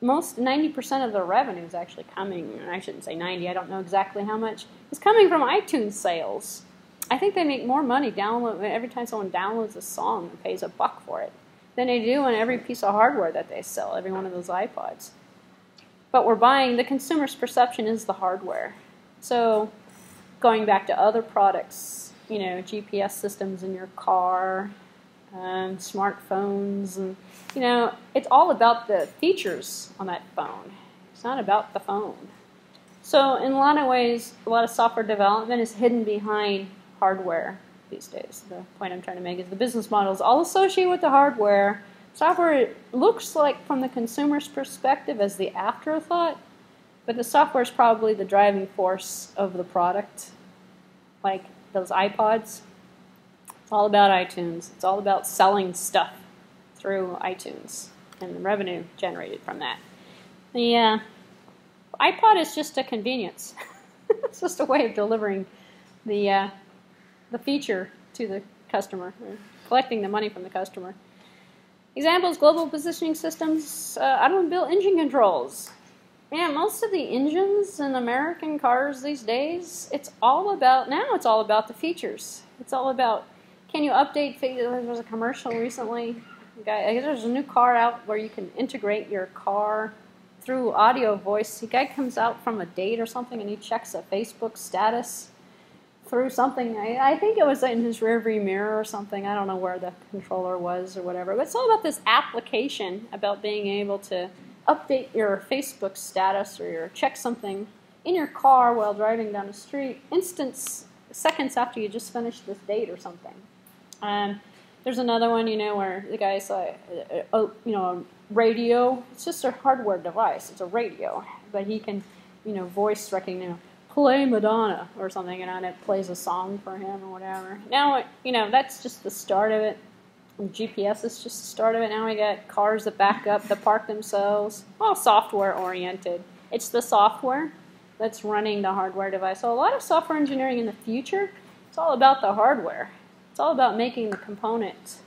Most 90% of their revenue is actually coming, I shouldn't say 90, I don't know exactly how much, is coming from iTunes sales. I think they make more money download every time someone downloads a song and pays a buck for it than they do on every piece of hardware that they sell, every one of those iPods but we're buying, the consumer's perception is the hardware. So going back to other products, you know, GPS systems in your car, um, smartphones, and, you know, it's all about the features on that phone. It's not about the phone. So in a lot of ways, a lot of software development is hidden behind hardware these days. The point I'm trying to make is the business models all associated with the hardware, Software looks like, from the consumer's perspective, as the afterthought, but the software is probably the driving force of the product. Like those iPods, it's all about iTunes. It's all about selling stuff through iTunes and the revenue generated from that. The uh, iPod is just a convenience. <laughs> it's just a way of delivering the uh, the feature to the customer, collecting the money from the customer. Examples, global positioning systems, uh, automobile engine controls. Yeah, most of the engines in American cars these days, it's all about, now it's all about the features. It's all about, can you update, there was a commercial recently, guy, I guess there's a new car out where you can integrate your car through audio voice. The guy comes out from a date or something and he checks a Facebook status through something. I, I, think it was in his rearview mirror or something. I don't know where the controller was or whatever. But it's all about this application about being able to update your Facebook status or your check something in your car while driving down the street, instance seconds after you just finished this date or something. Um, there's another one, you know, where the guy's like, uh, uh, you know, a radio. It's just a hardware device. It's a radio, but he can, you know, voice recognition play Madonna or something, and it plays a song for him or whatever. Now, you know, that's just the start of it. GPS is just the start of it. Now we got cars that back up, that park themselves. All software oriented. It's the software that's running the hardware device. So a lot of software engineering in the future, it's all about the hardware. It's all about making the component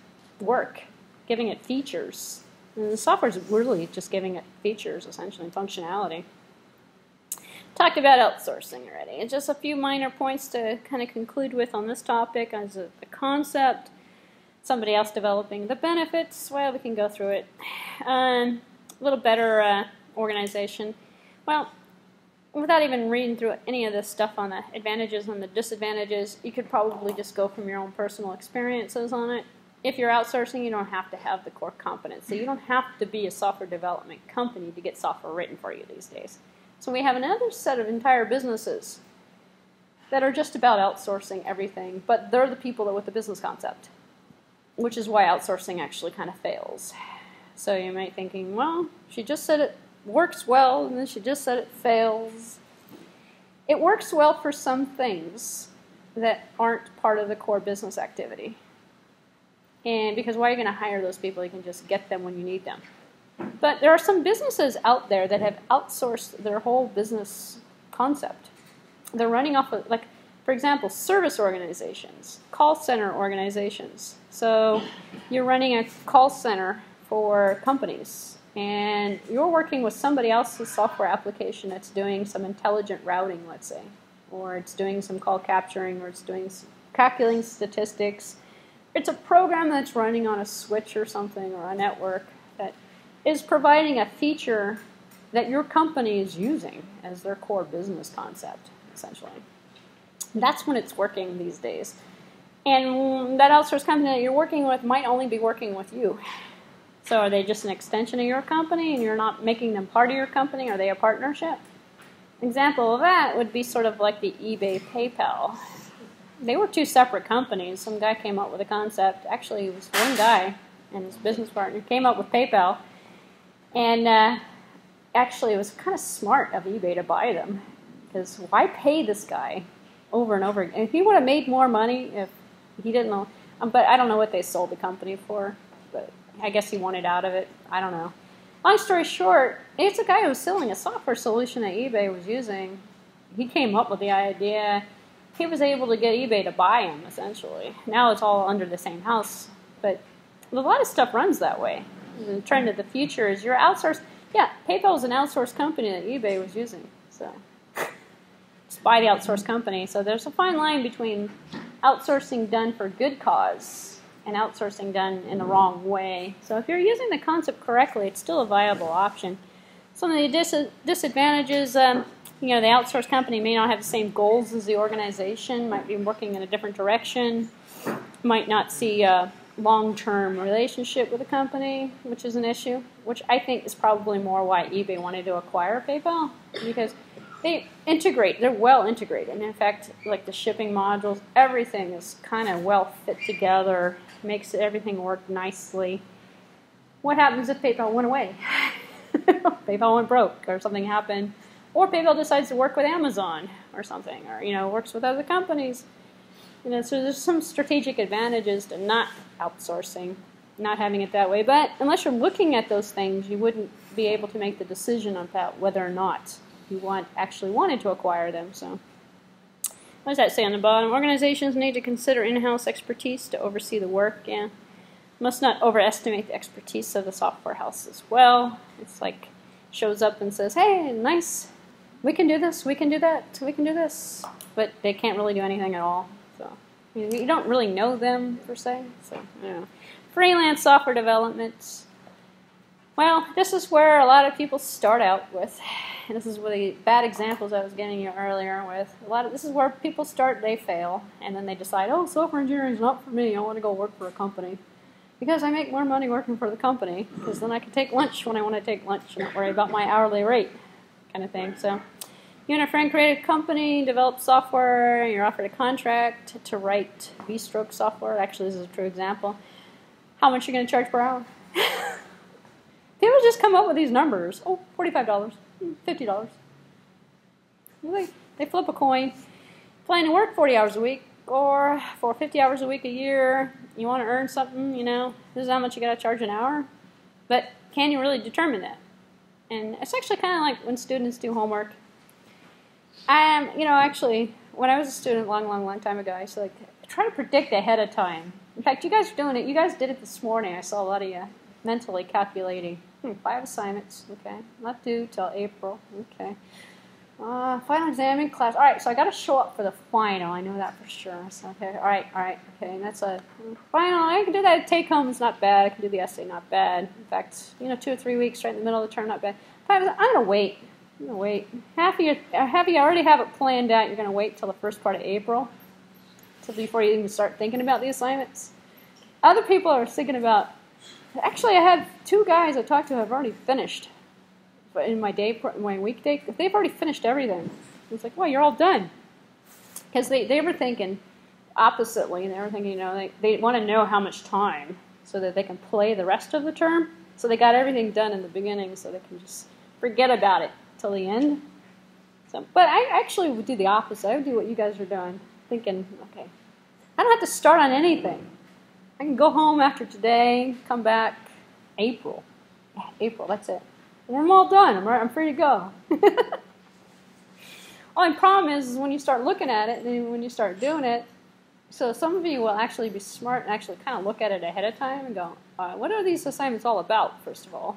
work, giving it features. And the software is really just giving it features, essentially, functionality. Talked about outsourcing already. And just a few minor points to kind of conclude with on this topic as a, concept. Somebody else developing the benefits. Well, we can go through it. Um, a little better uh, organization. Well, without even reading through any of this stuff on the advantages and the disadvantages, you could probably just go from your own personal experiences on it. If you're outsourcing, you don't have to have the core competency. You don't have to be a software development company to get software written for you these days. So we have another set of entire businesses that are just about outsourcing everything, but they're the people that with the business concept, which is why outsourcing actually kind of fails. So you might be thinking, well, she just said it works well, and then she just said it fails. It works well for some things that aren't part of the core business activity. And because why are you going to hire those people? You can just get them when you need them. But there are some businesses out there that have outsourced their whole business concept. They're running off of, like, for example, service organizations, call center organizations. So you're running a call center for companies, and you're working with somebody else's software application that's doing some intelligent routing, let's say, or it's doing some call capturing, or it's doing calculating statistics. It's a program that's running on a switch or something or a network is providing a feature that your company is using as their core business concept, essentially. That's when it's working these days. And that outsourced company that you're working with might only be working with you. So are they just an extension of your company and you're not making them part of your company? Are they a partnership? Example of that would be sort of like the eBay PayPal. They were two separate companies. Some guy came up with a concept. Actually, it was one guy and his business partner came up with PayPal and uh, actually, it was kind of smart of eBay to buy them because why pay this guy over and over again? If he would have made more money if he didn't know, um, but I don't know what they sold the company for, but I guess he wanted out of it. I don't know. Long story short, it's a guy who was selling a software solution that eBay was using. He came up with the idea. He was able to get eBay to buy him, essentially. Now it's all under the same house, but a lot of stuff runs that way the trend of the future is you're outsourced. Yeah, PayPal is an outsourced company that eBay was using. So by the outsourced company. So there's a fine line between outsourcing done for good cause and outsourcing done in the wrong way. So if you're using the concept correctly, it's still a viable option. Some of the dis- disadvantages, um, you know, the outsourced company may not have the same goals as the organization, might be working in a different direction, might not see uh, long-term relationship with a company, which is an issue, which I think is probably more why eBay wanted to acquire PayPal because they integrate. They're well integrated. And in fact, like the shipping modules, everything is kind of well fit together, makes everything work nicely. What happens if PayPal went away? <laughs> PayPal went broke or something happened, or PayPal decides to work with Amazon or something, or you know works with other companies. You know, so there's some strategic advantages to not outsourcing, not having it that way. But unless you're looking at those things, you wouldn't be able to make the decision about whether or not you want actually wanted to acquire them. So, what does that say on the bottom? Organizations need to consider in-house expertise to oversee the work. Yeah, must not overestimate the expertise of the software house as well. It's like shows up and says, "Hey, nice, we can do this, we can do that, we can do this," but they can't really do anything at all. You don't really know them per se. So know, freelance software development. Well, this is where a lot of people start out with. And <sighs> this is where the bad examples I was giving you earlier with. A lot of this is where people start, they fail, and then they decide, oh, software engineering is not for me. I want to go work for a company because I make more money working for the company. Because then I can take lunch when I want to take lunch and not worry about my hourly rate, kind of thing. So. You and a friend create a company, develop software, and you're offered a contract to write V-stroke software. Actually, this is a true example. How much are you going to charge per hour? <laughs> People just come up with these numbers. Oh, $45, hmm, $50. Like, They flip a coin. Plan to work 40 hours a week or for 50 hours a week a year. You want to earn something, you know, this is how much you got to charge an hour. But can you really determine that? And it's actually kind of like when students do homework. Am, you know, actually, when I was a student long, long, long time ago, I used to like try to predict ahead of time. In fact, you guys are doing it. You guys did it this morning. I saw a lot of you mentally calculating. Hmm, five assignments, okay. Not due till April, okay. Uh, final exam in class. All right, so I got to show up for the final. I know that for sure. So, okay, all right, all right, okay. And that's a final. I can do that. Take home is not bad. I can do the essay, not bad. In fact, you know, two or three weeks right in the middle of the term, not bad. Five, I'm gonna wait. Gonna wait. Half of you, uh, half of you already have it planned out. You're gonna wait till the first part of April, till before you even start thinking about the assignments. Other people are thinking about. Actually, I had two guys I talked to have already finished but in my day, my weekday, they've already finished everything. It's like, well, you're all done. Because they, they were thinking oppositely. They were thinking, you know, they, they want to know how much time so that they can play the rest of the term. So they got everything done in the beginning so they can just forget about it till the end. So, but I actually would do the opposite. I would do what you guys are doing, thinking, okay, I don't have to start on anything. I can go home after today, come back April. Yeah, April, that's it. I'm all done. I'm, right, I'm free to go. <laughs> Only problem is, is when you start looking at it and when you start doing it, so some of you will actually be smart and actually kind of look at it ahead of time and go, uh, what are these assignments all about, first of all?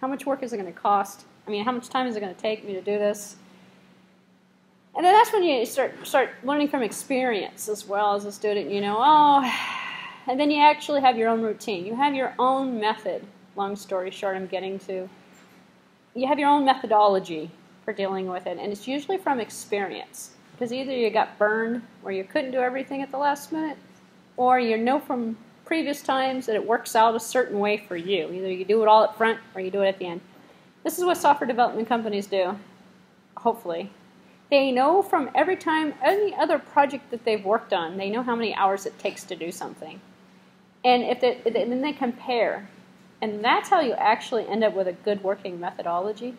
How much work is it going to cost? I mean, how much time is it going to take me to do this? And then that's when you start start learning from experience as well as a student. You know, oh, and then you actually have your own routine. You have your own method. Long story short, I'm getting to you have your own methodology for dealing with it, and it's usually from experience. Because either you got burned or you couldn't do everything at the last minute, or you know from previous times that it works out a certain way for you. Either you do it all up front or you do it at the end. This is what software development companies do, hopefully. They know from every time, any other project that they've worked on, they know how many hours it takes to do something. And if they, then they compare and that's how you actually end up with a good working methodology.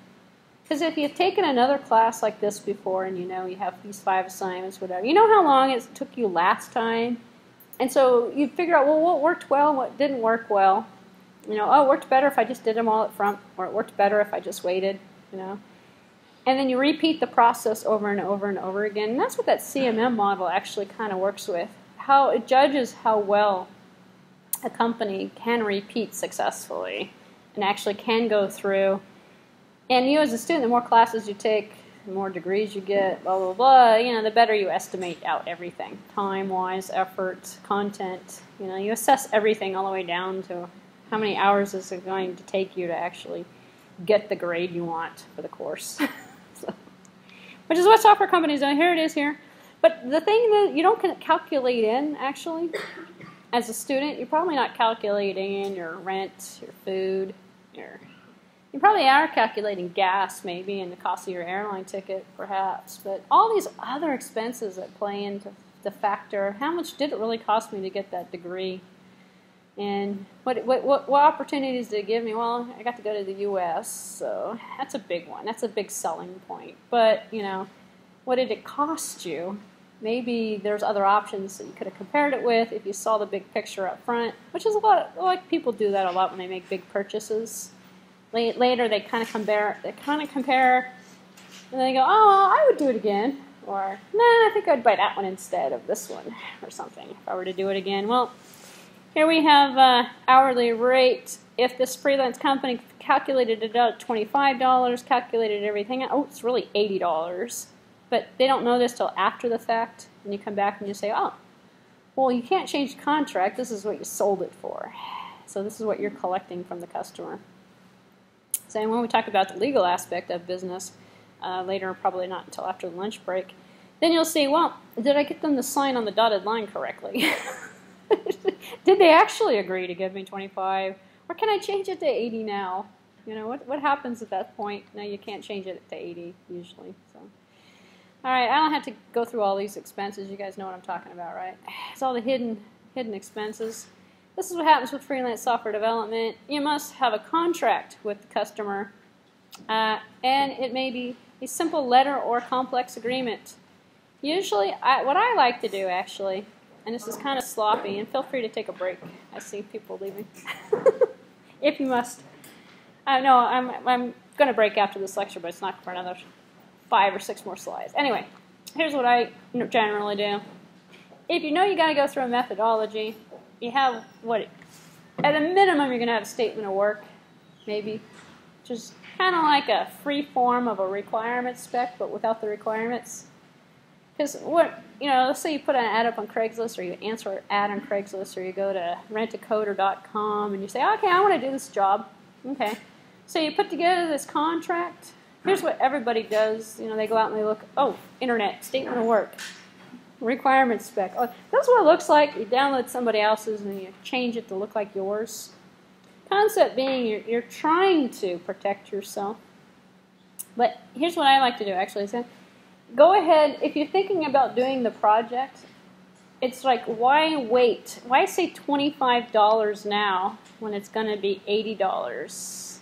Because if you've taken another class like this before and you know you have these five assignments, whatever, you know how long it took you last time. And so you figure out, well, what worked well, what didn't work well. You know, oh, it worked better if I just did them all up front, or it worked better if I just waited, you know. And then you repeat the process over and over and over again. And that's what that CMM model actually kind of works with. How it judges how well a company can repeat successfully and actually can go through. And you, as a student, the more classes you take, the more degrees you get, blah, blah, blah, you know, the better you estimate out everything time wise, effort, content. You know, you assess everything all the way down to how many hours is it going to take you to actually get the grade you want for the course. <laughs> so, which is what software companies do. Here it is here. But the thing that you don't calculate in, actually, as a student, you're probably not calculating in your rent, your food, your you probably are calculating gas maybe and the cost of your airline ticket perhaps, but all these other expenses that play into the factor, how much did it really cost me to get that degree? And what, what, what, what opportunities did it give me? Well, I got to go to the U.S., so that's a big one. That's a big selling point. But, you know, what did it cost you? maybe there's other options that you could have compared it with if you saw the big picture up front, which is a lot. Like people do that a lot when they make big purchases. Later, they kind of compare. They kind of compare, and they go, "Oh, well, I would do it again," or "Nah, I think I'd buy that one instead of this one," or something. If I were to do it again, well, here we have uh, hourly rate. If this freelance company calculated it out at twenty-five dollars, calculated everything, oh, it's really eighty dollars. But they don't know this till after the fact, and you come back and you say, oh, well, you can't change the contract. This is what you sold it for. So this is what you're collecting from the customer. So when we talk about the legal aspect of business uh, later, probably not until after the lunch break, then you'll see, well, did I get them to sign on the dotted line correctly? <laughs> did they actually agree to give me 25? Or can I change it to 80 now? You know, what, what happens at that point? No, you can't change it to 80 usually. So. All right, I don't have to go through all these expenses. You guys know what I'm talking about, right? <sighs> It's all the hidden hidden expenses. This is what happens with freelance software development. You must have a contract with the customer, uh, and it may be a simple letter or complex agreement. Usually, I, what I like to do actually, and this is kind of sloppy, and feel free to take a break. I see people leaving. <laughs> if you must. I know I'm, I'm going to break after this lecture, but it's not for another five or six more slides. Anyway, here's what I generally do. If you know you got to go through a methodology, you have what, at a minimum, you're going to have a statement of work, maybe, just kind of like a free form of a requirement spec, but without the requirements. Because what you know, let's say you put an ad up on Craigslist, or you answer an ad on Craigslist, or you go to rentacoder.com and you say, okay, I want to do this job. Okay, so you put together this contract. Here's what everybody does. You know, they go out and they look. Oh, internet statement of work, requirement spec. Oh, that's what it looks like. You download somebody else's and you change it to look like yours. Concept being, you're, you're trying to protect yourself. But here's what I like to do. Actually, is go ahead, if you're thinking about doing the project, it's like, why wait? Why say $25 now when it's going to be $80?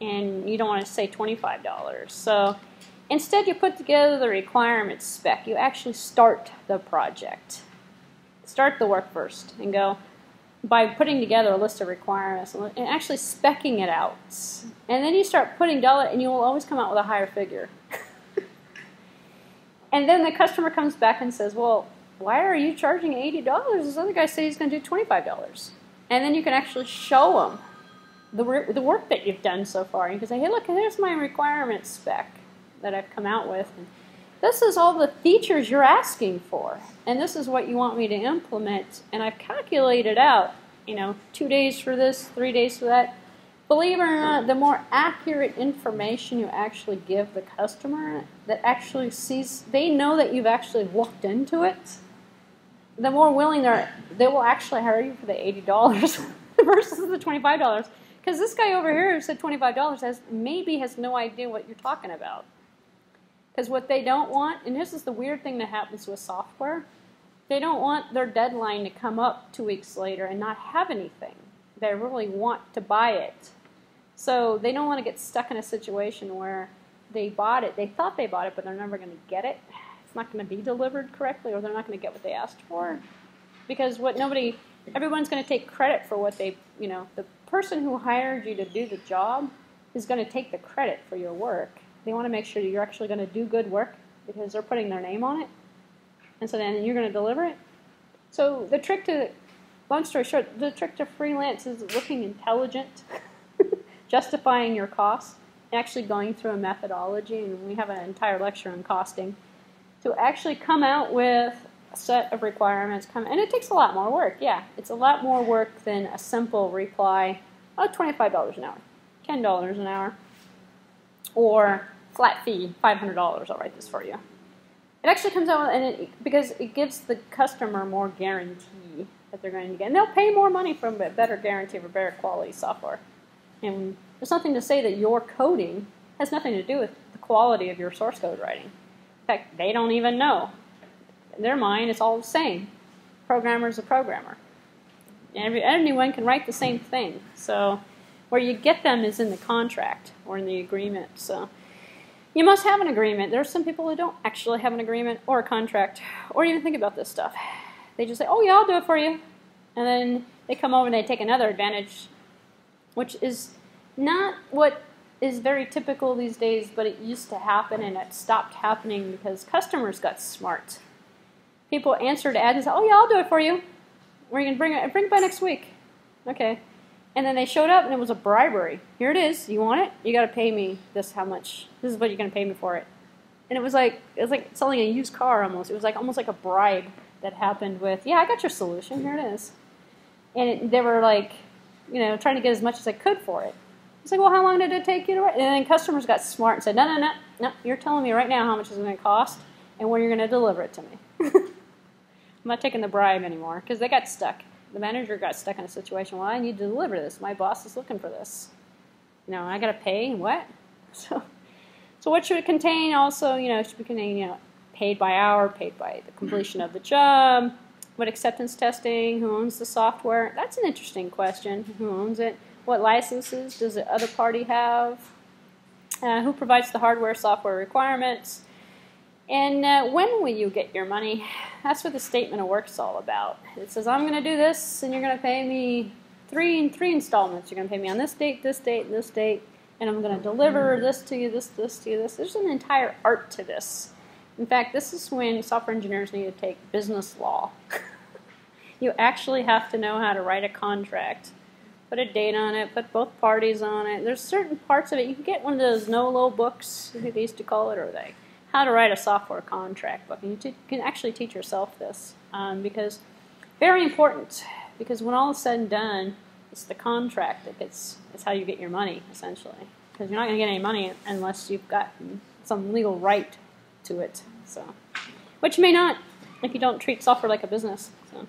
And you don't want to say $25. So instead, you put together the requirements spec. You actually start the project. Start the work first and go by putting together a list of requirements and actually specking it out. And then you start putting dollar, and you will always come out with a higher figure. <laughs> And then the customer comes back and says, well, why are you charging $80? This other guy said he's going to do $25. And then you can actually show them the, the work that you've done so far. And you can say, hey, look, here's my requirement spec that I've come out with. And this is all the features you're asking for. And this is what you want me to implement. And I've calculated out, you know, two days for this, three days for that believe it or not, the more accurate information you actually give the customer that actually sees, they know that you've actually looked into it, the more willing they're, they will actually hire you for the $80 <laughs> versus the $25. Because this guy over here who said $25 has maybe has no idea what you're talking about. Because what they don't want, and this is the weird thing that happens with software, they don't want their deadline to come up two weeks later and not have anything. They really want to buy it so they don't want to get stuck in a situation where they bought it, they thought they bought it, but they're never going to get it. It's not going to be delivered correctly, or they're not going to get what they asked for. Because what nobody, everyone's going to take credit for what they, you know, the person who hired you to do the job is going to take the credit for your work. They want to make sure that you're actually going to do good work because they're putting their name on it. And so then you're going to deliver it. So the trick to, long story short, the trick to freelance is looking intelligent. <laughs> justifying your costs, actually going through a methodology, and we have an entire lecture on costing, to actually come out with a set of requirements. Come, and it takes a lot more work, yeah. It's a lot more work than a simple reply, oh, $25 an hour, $10 an hour, or flat fee, $500, I'll write this for you. It actually comes out, and it, because it gives the customer more guarantee that they're going to get. And they'll pay more money for a better guarantee for better quality software. And there's nothing to say that your coding has nothing to do with the quality of your source code writing. In fact, they don't even know. In their mind, it's all the same. Programmer is a programmer. Every, anyone can write the same thing. So where you get them is in the contract or in the agreement. So you must have an agreement. There are some people who don't actually have an agreement or a contract or even think about this stuff. They just say, oh yeah, I'll do it for you. And then they come over and they take another advantage which is not what is very typical these days, but it used to happen and it stopped happening because customers got smart. People answered ads and said, "Oh yeah, I'll do it for you. We're gonna bring it. Bring it by next week." Okay, and then they showed up and it was a bribery. Here it is. You want it? You got to pay me this. How much? This is what you're gonna pay me for it. And it was like it was like selling a used car almost. It was like almost like a bribe that happened with, "Yeah, I got your solution. Here it is." And it, they were like, you know, trying to get as much as I could for it. It's like, well, how long did it take you to write? And then customers got smart and said, no, no, no, no, you're telling me right now how much it's going to cost and when you're going to deliver it to me. <laughs> I'm not taking the bribe anymore because they got stuck. The manager got stuck in a situation. Well, I need to deliver this. My boss is looking for this. You know, I got to pay. What? <laughs> So, so what should it contain? Also, you know, should be contain, you know, paid by hour, paid by the completion of the job, what acceptance testing? Who owns the software? That's an interesting question. Who owns it? What licenses does the other party have? Uh, who provides the hardware software requirements? And uh, when will you get your money? That's what the statement of work is all about. It says, I'm going to do this, and you're going to pay me three in three installments. You're going to pay me on this date, this date, and this date, and I'm going to deliver this to you, this, this to you, this. There's an entire art to this. In fact, this is when software engineers need to take business law. <laughs> you actually have to know how to write a contract, put a date on it, put both parties on it. There's certain parts of it. You can get one of those Nolo books, they used to call it, or they how to write a software contract book. And you can actually teach yourself this um, because very important. Because when all is said and done, it's the contract that gets. It's how you get your money essentially. Because you're not going to get any money unless you've got some legal right to it. So, which may not if you don't treat software like a business. So.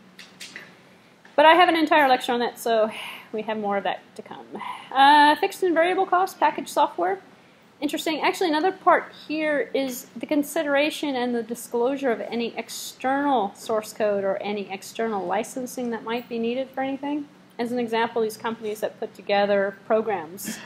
But I have an entire lecture on that, so we have more of that to come. Uh, fixed and variable cost package software interesting. Actually, another part here is the consideration and the disclosure of any external source code or any external licensing that might be needed for anything. As an example, these companies that put together programs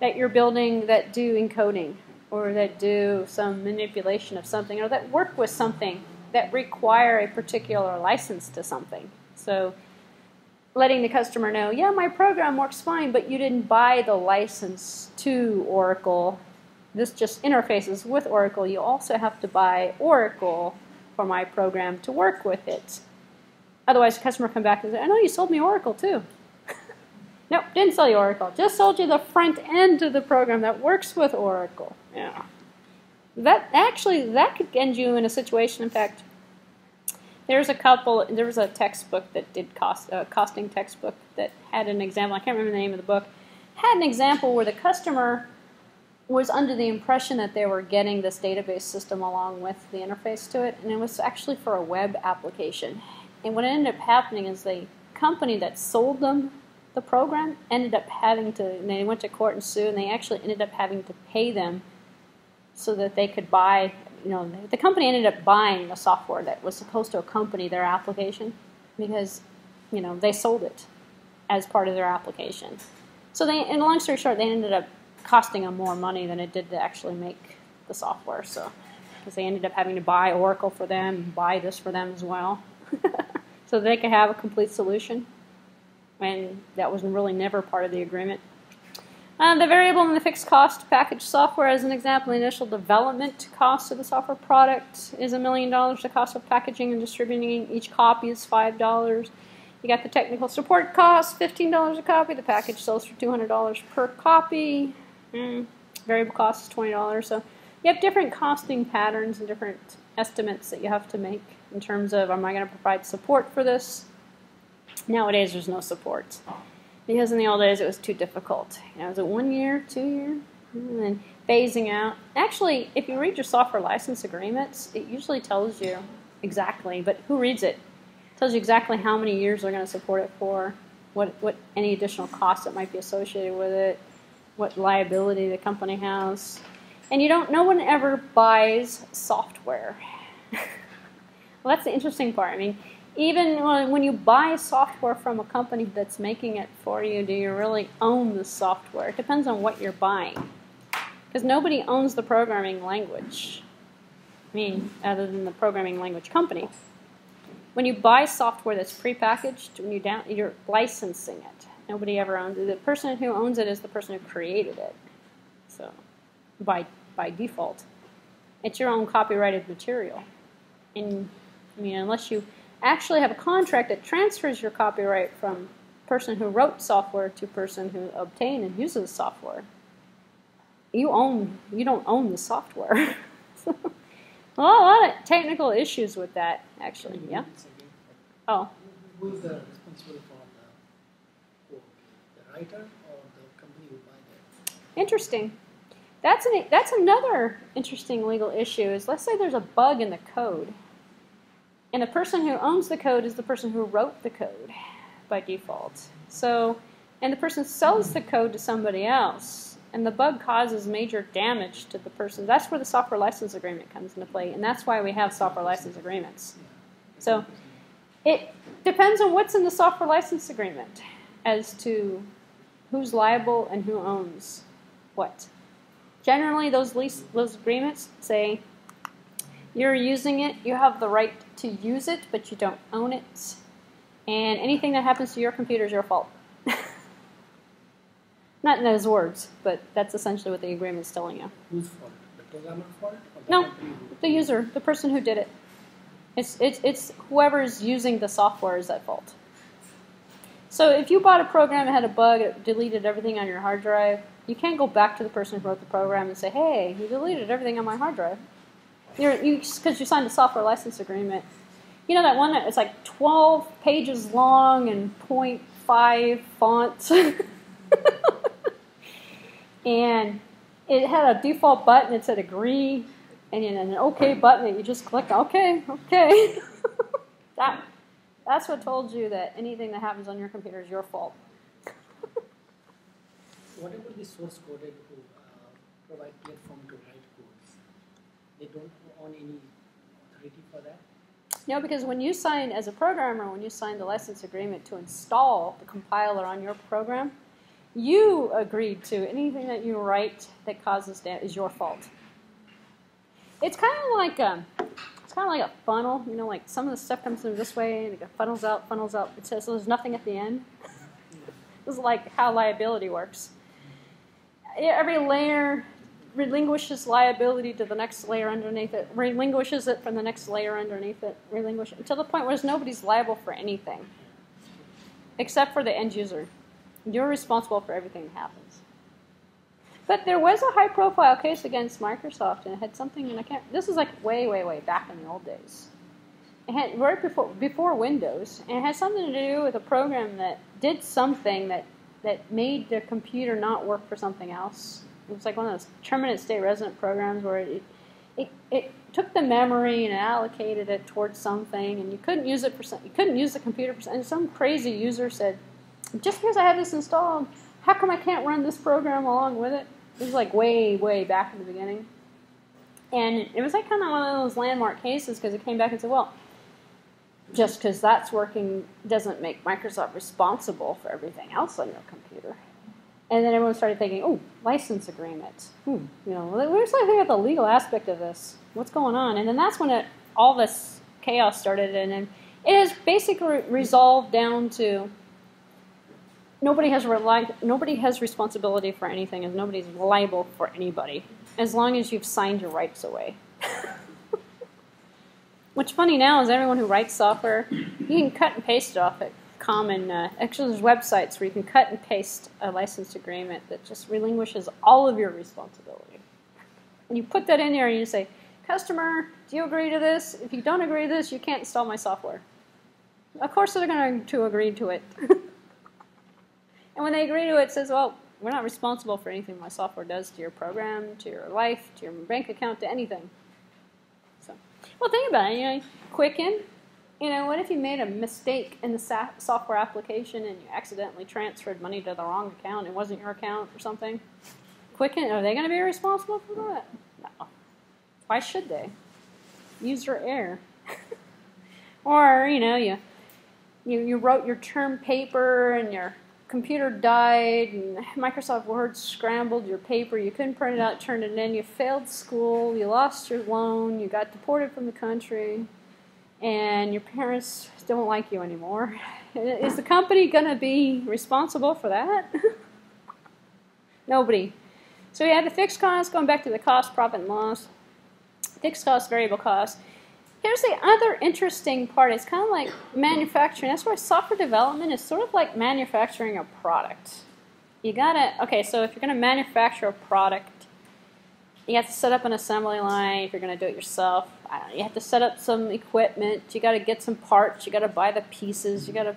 that you're building that do encoding or that do some manipulation of something or that work with something that require a particular license to something. So letting the customer know, yeah, my program works fine, but you didn't buy the license to Oracle. This just interfaces with Oracle. You also have to buy Oracle for my program to work with it. Otherwise, the customer come back and say, I know you sold me Oracle too. Nope, didn't sell you Oracle. Just sold you the front end of the program that works with Oracle. Yeah. That actually that could end you in a situation. In fact, there's a couple. There was a textbook that did cost a costing textbook that had an example. I can't remember the name of the book. Had an example where the customer was under the impression that they were getting this database system along with the interface to it, and it was actually for a web application. And what ended up happening is the company that sold them the program ended up having to. they went to court and sued, and they actually ended up having to pay them so that they could buy you know, the company ended up buying the software that was supposed to accompany their application because, you know, they sold it as part of their application. So they, in long story short, they ended up costing them more money than it did to actually make the software. So, because they ended up having to buy Oracle for them, buy this for them as well, <laughs> so they could have a complete solution. And that was really never part of the agreement. Uh, the variable and the fixed cost package software, as an example, the initial development cost of the software product is a million dollars. The cost of packaging and distributing each copy is five dollars. You got the technical support cost, fifteen dollars a copy. The package sells for two hundred dollars per copy. Mm, variable cost is twenty dollars. So you have different costing patterns and different estimates that you have to make in terms of, am I going to provide support for this? Nowadays, there's no support because in the old days it was too difficult. You know, was it one year, two year, and then phasing out. Actually, if you read your software license agreements, it usually tells you exactly, but who reads it? it tells you exactly how many years they're going to support it for, what what any additional costs that might be associated with it, what liability the company has, and you don't. No one ever buys software. <laughs> well, that's the interesting part. I mean even uh, when you buy software from a company that's making it for you, do you really own the software? It depends on what you're buying. Because nobody owns the programming language. I mean, other than the programming language company. When you buy software that's prepackaged, when you down, you're licensing it. Nobody ever owns it. The person who owns it is the person who created it. So, by by default, it's your own copyrighted material. And I mean, unless you actually have a contract that transfers your copyright from person who wrote software to person who obtained and uses the software. You own you don't own the software. <laughs> well, a lot of technical issues with that, actually. Mm-hmm. Yeah. Oh. Who's the responsible for the writer or the company who buy that? Interesting. That's an that's another interesting legal issue. Is let's say there's a bug in the code and the person who owns the code is the person who wrote the code by default. So, and the person sells the code to somebody else, and the bug causes major damage to the person. That's where the software license agreement comes into play, and that's why we have software license agreements. So, it depends on what's in the software license agreement as to who's liable and who owns what. Generally, those lease those agreements say You're using it, you have the right to use it, but you don't own it. And anything that happens to your computer is your fault. <laughs> Not in those words, but that's essentially what the agreement is telling you. Whose fault? The programmer fault the No. The user, the person who did it. It's, it's, it's whoever's using the software is at fault. So if you bought a program that had a bug, it deleted everything on your hard drive, you can't go back to the person who wrote the program and say, hey, you deleted everything on my hard drive. You're, you, because you signed a software license agreement. You know that one that it's like 12 pages long and 0.5 font? <laughs> and it had a default button that said agree and then an OK button that you just click OK, OK. <laughs> that, that's what told you that anything that happens on your computer is your fault. Whatever the source coded who uh, provide platform to write codes, they don't own any for that. No, because when you sign, as a programmer, when you sign the license agreement to install the compiler on your program, you agreed to anything that you write that causes damage is your fault. It's kind of like a, it's kind of like a funnel. You know, like some of the stuff comes in this way and it funnels out, funnels out. It says there's nothing at the end. <laughs> this is like how liability works. Every layer relinquishes liability to the next layer underneath it, relinquishes it from the next layer underneath it, relinquish it to the point where nobody's liable for anything except for the end user. You're responsible for everything that happens. But there was a high profile case against Microsoft, and it had something, and I can't, this is like way, way, way back in the old days. It had, right before, before Windows, and it had something to do with a program that did something that, that made the computer not work for something else. It was like one of those permanent state resident programs where it, it, it took the memory and allocated it towards something, and you couldn't use it for some, you couldn't use the computer for some, and some crazy user said, just because I have this installed, how come I can't run this program along with it? This is like way, way back in the beginning. And it was like kind of one of those landmark cases because it came back and said, well, just because that's working doesn't make Microsoft responsible for everything else on your computer. And then everyone started thinking, oh, license agreement. Hmm, you know, where's the think of the legal aspect of this? What's going on? And then that's when it, all this chaos started, and, and it has basically resolved down to nobody has reli- nobody has responsibility for anything, and nobody's liable for anybody as long as you've signed your rights away. <laughs> What's funny now is everyone who writes software, you can cut and paste it off at common. Uh, actually, there's websites where you can cut and paste a license agreement that just relinquishes all of your responsibility. And you put that in there, and you say, "Customer, do you agree to this? If you don't agree to this, you can't install my software." Of course, they're going to agree to it. <laughs> and when they agree to it, it says, "Well, we're not responsible for anything my software does to your program, to your life, to your bank account, to anything." So, well, think about it. You know, Quicken. You know, what if you made a mistake in the sa- software application and you accidentally transferred money to the wrong account? It wasn't your account or something. Quicken, are they going to be responsible for that? No. Why should they? User error. <laughs> or you know, you you you wrote your term paper and your computer died and Microsoft Word scrambled your paper. You couldn't print it out, turn it in. You failed school. You lost your loan. You got deported from the country, and your parents don't like you anymore. <laughs> Is the company going to be responsible for that? <laughs> Nobody. So we have the fixed cost, going back to the cost, profit, and loss. Fixed cost, variable cost. Here's the other interesting part. It's kind of like manufacturing. That's why software development is sort of like manufacturing a product. You gotta, okay, so if you're gonna manufacture a product, you have to set up an assembly line if you're gonna do it yourself. You have to set up some equipment. You gotta get some parts. You gotta buy the pieces. You gotta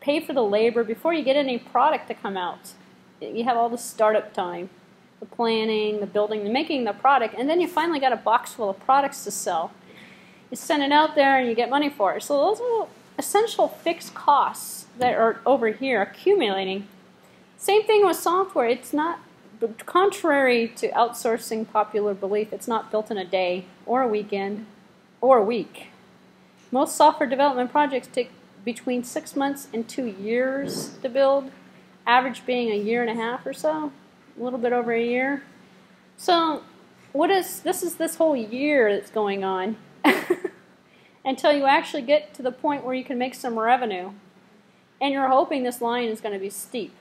pay for the labor before you get any product to come out. You have all the startup time, the planning, the building, the making the product, and then you finally got a box full of products to sell you send it out there and you get money for it. So those are essential fixed costs that are over here accumulating. Same thing with software. It's not contrary to outsourcing popular belief. It's not built in a day or a weekend or a week. Most software development projects take between six months and two years to build, average being a year and a half or so, a little bit over a year. So what is this is this whole year that's going on <laughs> until you actually get to the point where you can make some revenue and you're hoping this line is going to be steep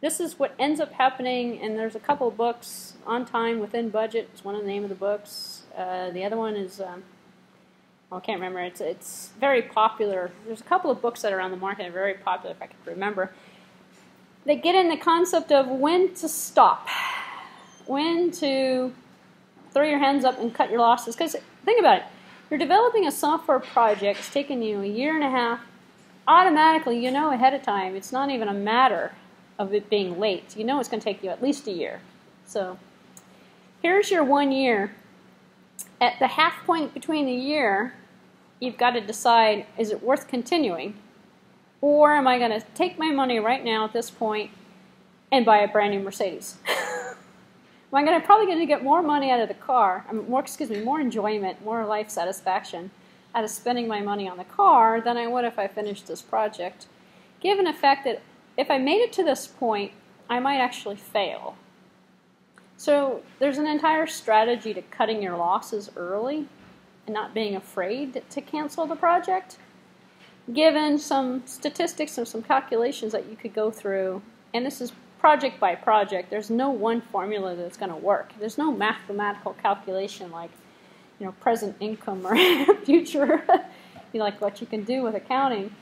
this is what ends up happening and there's a couple of books on time within budget It's one of the name of the books uh, the other one is um, well, I can't remember it's it's very popular there's a couple of books that are on the market that are very popular if I can remember they get in the concept of when to stop when to throw your hands up and cut your losses. Because think about it, you're developing a software project. It's taken you a year and a half. Automatically, you know ahead of time. It's not even a matter of it being late. You know it's going to take you at least a year. So here's your one year. At the half point between the year, you've got to decide: is it worth continuing, or am I going to take my money right now at this point and buy a brand new Mercedes? <laughs> Am I'm going to probably going to get more money out of the car, I more excuse me, more enjoyment, more life satisfaction out of spending my money on the car than I would if I finished this project. Given the fact that if I made it to this point, I might actually fail. So there's an entire strategy to cutting your losses early and not being afraid to cancel the project. Given some statistics and some calculations that you could go through, and this is project by project. There's no one formula that's going to work. There's no mathematical calculation like, you know, present income or <laughs> future, <laughs> you know, like what you can do with accounting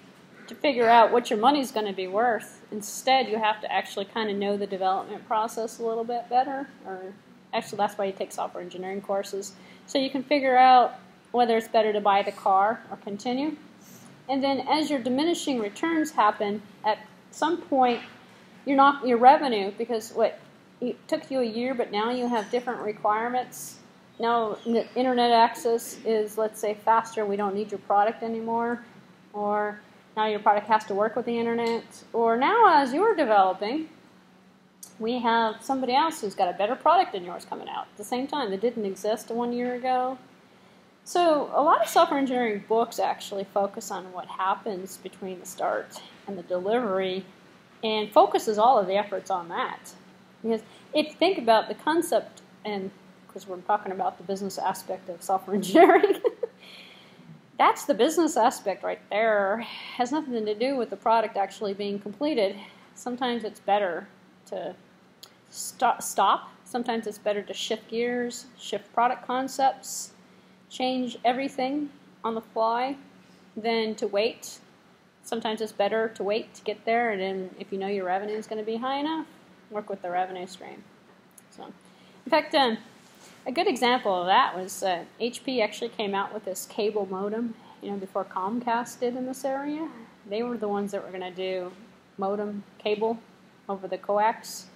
to figure out what your money's going to be worth. Instead, you have to actually kind of know the development process a little bit better. Or actually, that's why you take software engineering courses, so you can figure out whether it's better to buy the car or continue. And then, as your diminishing returns happen, at some point you're not your revenue because what it took you a year, but now you have different requirements. Now internet access is let's say faster. We don't need your product anymore, or now your product has to work with the internet, or now as you're developing, we have somebody else who's got a better product than yours coming out at the same time that didn't exist one year ago. So a lot of software engineering books actually focus on what happens between the start and the delivery and focuses all of the efforts on that. Because if you think about the concept, and because we're talking about the business aspect of <laughs> software engineering, that's the business aspect right there. Has nothing to do with the product actually being completed. Sometimes it's better to stop. stop. Sometimes it's better to shift gears, shift product concepts, change everything on the fly than to wait sometimes it's better to wait to get there, and then if you know your revenue is going to be high enough, work with the revenue stream. So, in fact, um, a good example of that was uh, HP actually came out with this cable modem. You know, before Comcast did in this area, they were the ones that were going to do modem cable over the coax,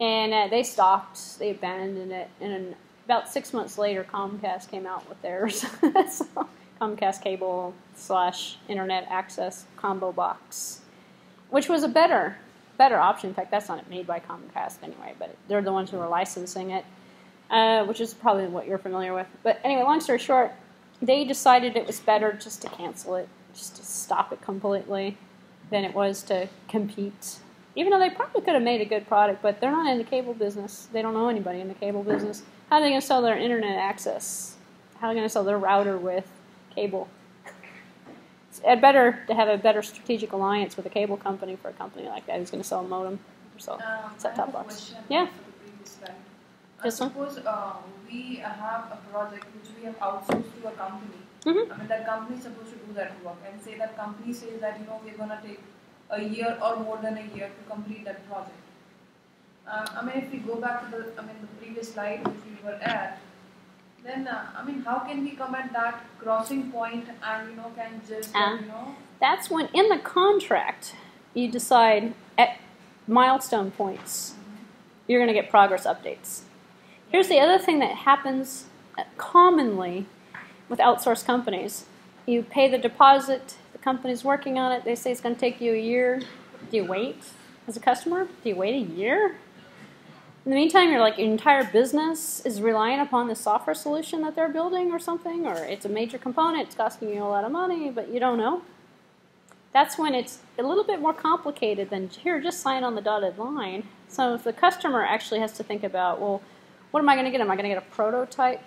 and uh, they stopped. They abandoned it, and about six months later, Comcast came out with theirs. <laughs> so, Comcast cable slash internet access combo box, which was a better better option. In fact, that's not made by Comcast anyway, but they're the ones who are licensing it, uh, which is probably what you're familiar with. But anyway, long story short, they decided it was better just to cancel it, just to stop it completely, than it was to compete. Even though they probably could have made a good product, but they're not in the cable business. They don't know anybody in the cable business. How are they going to sell their internet access? How are they going to sell their router with cable. It's better to have a better strategic alliance with a cable company for a company like that who's going to sell a modem or sell Um, set top box. Yeah. Uh, suppose uh, we have a project which we have outsourced to a company. Mhm. I mean, that company is supposed to do that work, and say that company says that you know we're gonna take a year or more than a year to complete that project. Uh, I mean, if we go back to the, I mean, the previous slide which we were at, then uh, I mean, how can we come at that crossing point and you know can just uh, you know That's when in the contract you decide at milestone points you're going to get progress updates. Here's the other thing that happens commonly with outsourced companies. You pay the deposit, the company's working on it, they say it's going to take you a year. Do you wait as a customer? Do you wait a year? In the meantime, your like your entire business is relying upon the software solution that they're building or something, or it's a major component, it's costing you a lot of money, but you don't know. That's when it's a little bit more complicated than here, just sign on the dotted line. So if the customer actually has to think about, well, what am I going to get? Am I going to get a prototype?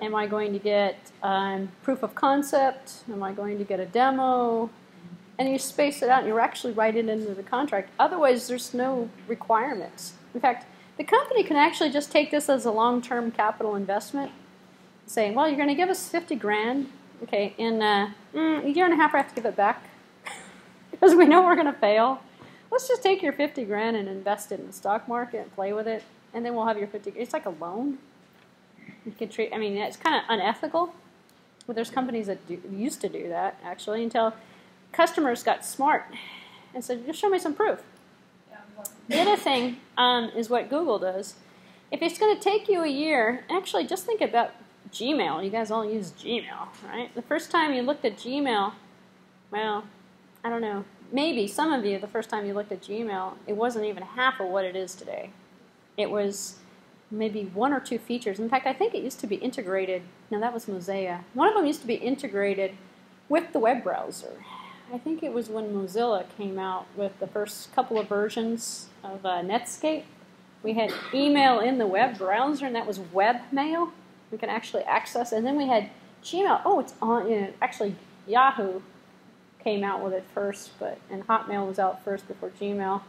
Am I going to get um, proof of concept? Am I going to get a demo? And you space it out and you're actually write it into the contract. Otherwise, there's no requirements. In fact, the company can actually just take this as a long term capital investment, saying, well, you're going to give us 50 grand. Okay, in uh, mm, a year and a half, I have to give it back <laughs> because we know we're going to fail. Let's just take your 50 grand and invest it in the stock market and play with it, and then we'll have your 50. It's like a loan. You can treat. I mean, it's kind of unethical. But there's companies that do, used to do that actually until customers got smart and said, "Just show me some proof." Yeah. The other thing um, is what Google does. If it's going to take you a year, actually, just think about Gmail. You guys all use Gmail, right? The first time you looked at Gmail, well, I don't know. Maybe some of you, the first time you looked at Gmail, it wasn't even half of what it is today. It was maybe one or two features. In fact, I think it used to be integrated. No, that was Mosaic. One of them used to be integrated with the web browser. I think it was when Mozilla came out with the first couple of versions of uh, Netscape. We had email in the web browser, and that was webmail. We can actually access, and then we had Gmail. Oh, it's on. You know, actually, Yahoo came out with it first, but and Hotmail was out first before Gmail.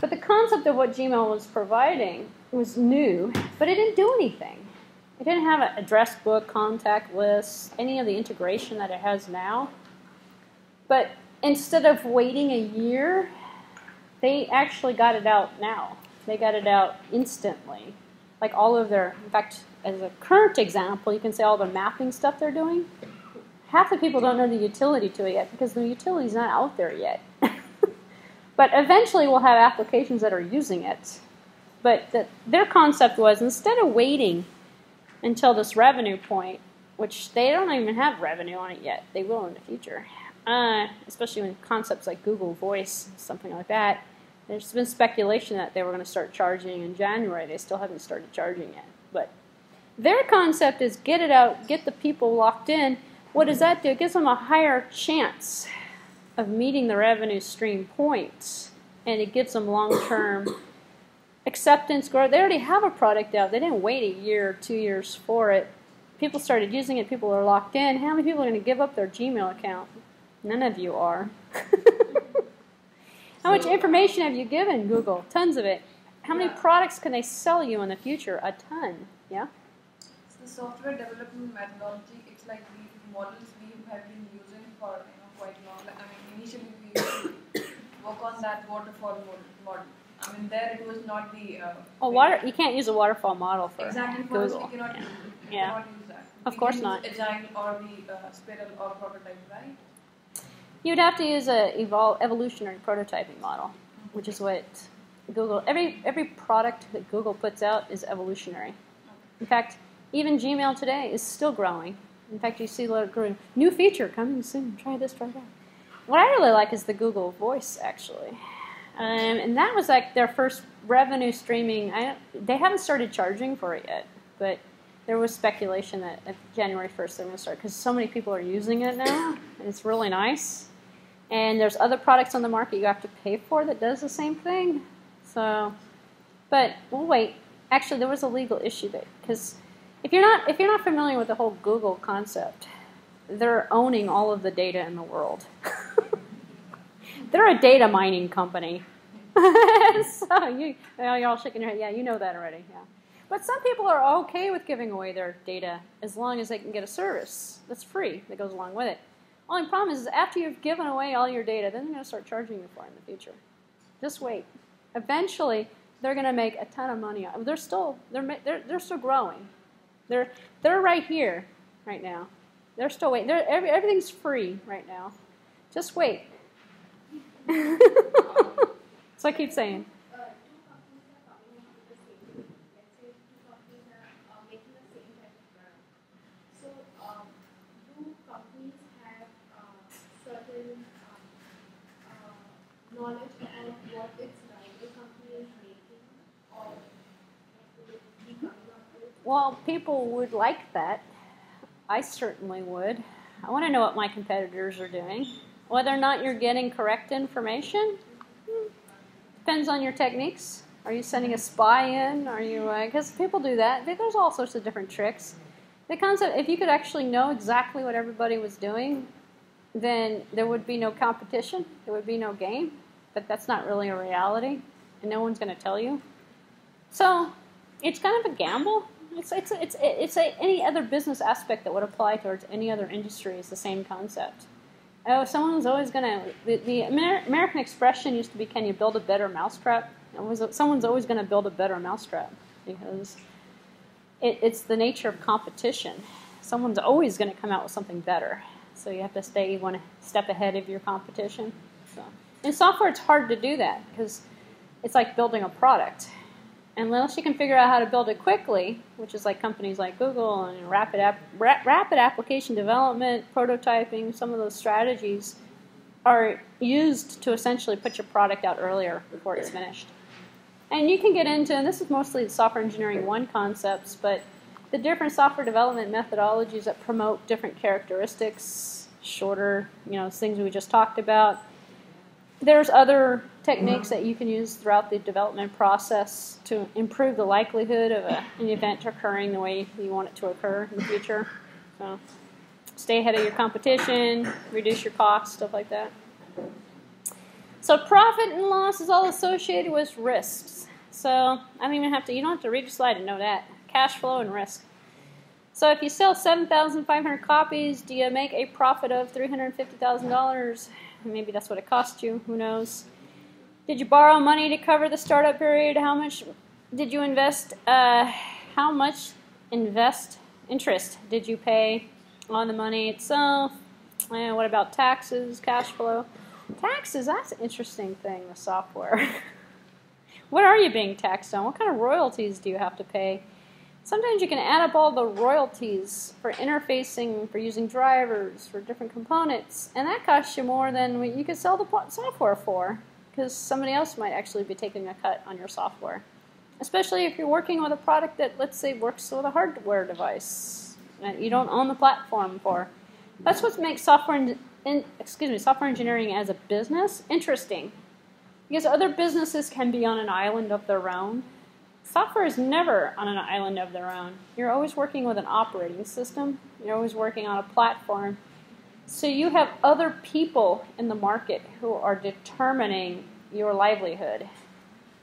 But the concept of what Gmail was providing was new, but it didn't do anything. It didn't have an address book, contact list, any of the integration that it has now. But instead of waiting a year, they actually got it out now. They got it out instantly. Like all of their, in fact, as a current example, you can say all the mapping stuff they're doing. Half the people don't know the utility to it yet because the utility's not out there yet. But eventually we'll have applications that are using it. But the, their concept was instead of waiting until this revenue point, which they don't even have revenue on it yet, they will in the future, uh, especially when concepts like Google Voice, something like that. There's been speculation that they were going to start charging in January. They still haven't started charging yet. But their concept is get it out, get the people locked in. What does that do? It gives them a higher chance of meeting the revenue stream points, and it gives them long term <coughs> acceptance growth. They already have a product out. They didn't wait a year or two years for it. People started using it. People are locked in. How many people are going to give up their Gmail account? None of you are. <laughs> How much information have you given Google? Tons of it. How many Yeah. products can they sell you in the future? A ton. Yeah? So the software development methodology, it's like the models we have been using for you know quite long. I mean, initially we used to <coughs> work on that waterfall model. I mean, there it was not the. Uh, Oh, water. You can't use a waterfall model for Exactly. For us, we cannot Yeah. We Yeah. cannot use that. Of We course not. Agile or the uh, spiral or prototype, right? You'd have to use a evol- evolutionary prototyping model, which is what Google every every product that Google puts out is evolutionary. In fact, even Gmail today is still growing. In fact, you see a lot of growing new feature coming soon. Try this, try that. What I really like is the Google Voice actually, um, and that was like their first revenue streaming. I, they haven't started charging for it yet, but there was speculation that at January 1st they're going to start because so many people are using it now, and it's really nice. And there's other products on the market you have to pay for that does the same thing. So, but we'll wait. Actually, there was a legal issue there because if you're not if you're not familiar with the whole Google concept, they're owning all of the data in the world. <laughs> they're a data mining company. <laughs> so you, well, you're all shaking your head. Yeah, you know that already. Yeah. But some people are okay with giving away their data as long as they can get a service that's free that goes along with it. Only problem is, is after you've given away all your data, then they're going to start charging you for it in the future. Just wait. Eventually, they're going to make a ton of money. They're still they're they're, they're still growing. They're they're right here right now. They're still waiting. They're, every, everything's free right now. Just wait. <laughs> so I keep saying. Uh, two companies are coming up with the same thing. Let's say two companies are uh, making the same type of product. So, um, do companies have uh, certain knowledge about what its rival company is making, or would it be coming up with? Well, people would like that. I certainly would. I want to know what my competitors are doing. Whether or not you're getting correct information depends on your techniques. Are you sending a spy in? Are you because people do that. There's all sorts of different tricks. The concept, if you could actually know exactly what everybody was doing, then there would be no competition. There would be no game. But that's not really a reality, and no one's going to tell you. So it's kind of a gamble. It's it's it's it's a, any other business aspect that would apply towards any other industry is the same concept. Oh, someone's always going to. The, the Amer- American expression used to be, "Can you build a better mousetrap?" It was, someone's always going to build a better mousetrap because it, it's the nature of competition. Someone's always going to come out with something better, so you have to stay one step ahead of your competition. So, in software, it's hard to do that because it's like building a product unless you can figure out how to build it quickly, which is like companies like Google and rapid app, ra- rapid application development, prototyping, some of those strategies are used to essentially put your product out earlier before it's finished. And you can get into, and this is mostly the software engineering one concepts, but the different software development methodologies that promote different characteristics, shorter, you know, things we just talked about. There's other techniques that you can use throughout the development process to improve the likelihood of a, an event occurring the way you want it to occur in the future. So, stay ahead of your competition, reduce your costs, stuff like that. So, profit and loss is all associated with risks. So, I don't even have to, you don't have to read your slide to know that. Cash flow and risk. So, if you sell 7,500 copies, do you make a profit of $350,000? Maybe that's what it cost you, who knows? Did you borrow money to cover the startup period? How much did you invest? Uh, how much invest interest did you pay on the money itself? And what about taxes, cash flow? Taxes, that's an interesting thing the software. <laughs> what are you being taxed on? What kind of royalties do you have to pay? Sometimes you can add up all the royalties for interfacing, for using drivers, for different components, and that costs you more than what you could sell the software for because somebody else might actually be taking a cut on your software. Especially if you're working with a product that, let's say, works with a hardware device that you don't own the platform for. That's what makes software, in, excuse me, software engineering as a business interesting. Because other businesses can be on an island of their own. Software is never on an island of their own. You're always working with an operating system. You're always working on a platform so you have other people in the market who are determining your livelihood.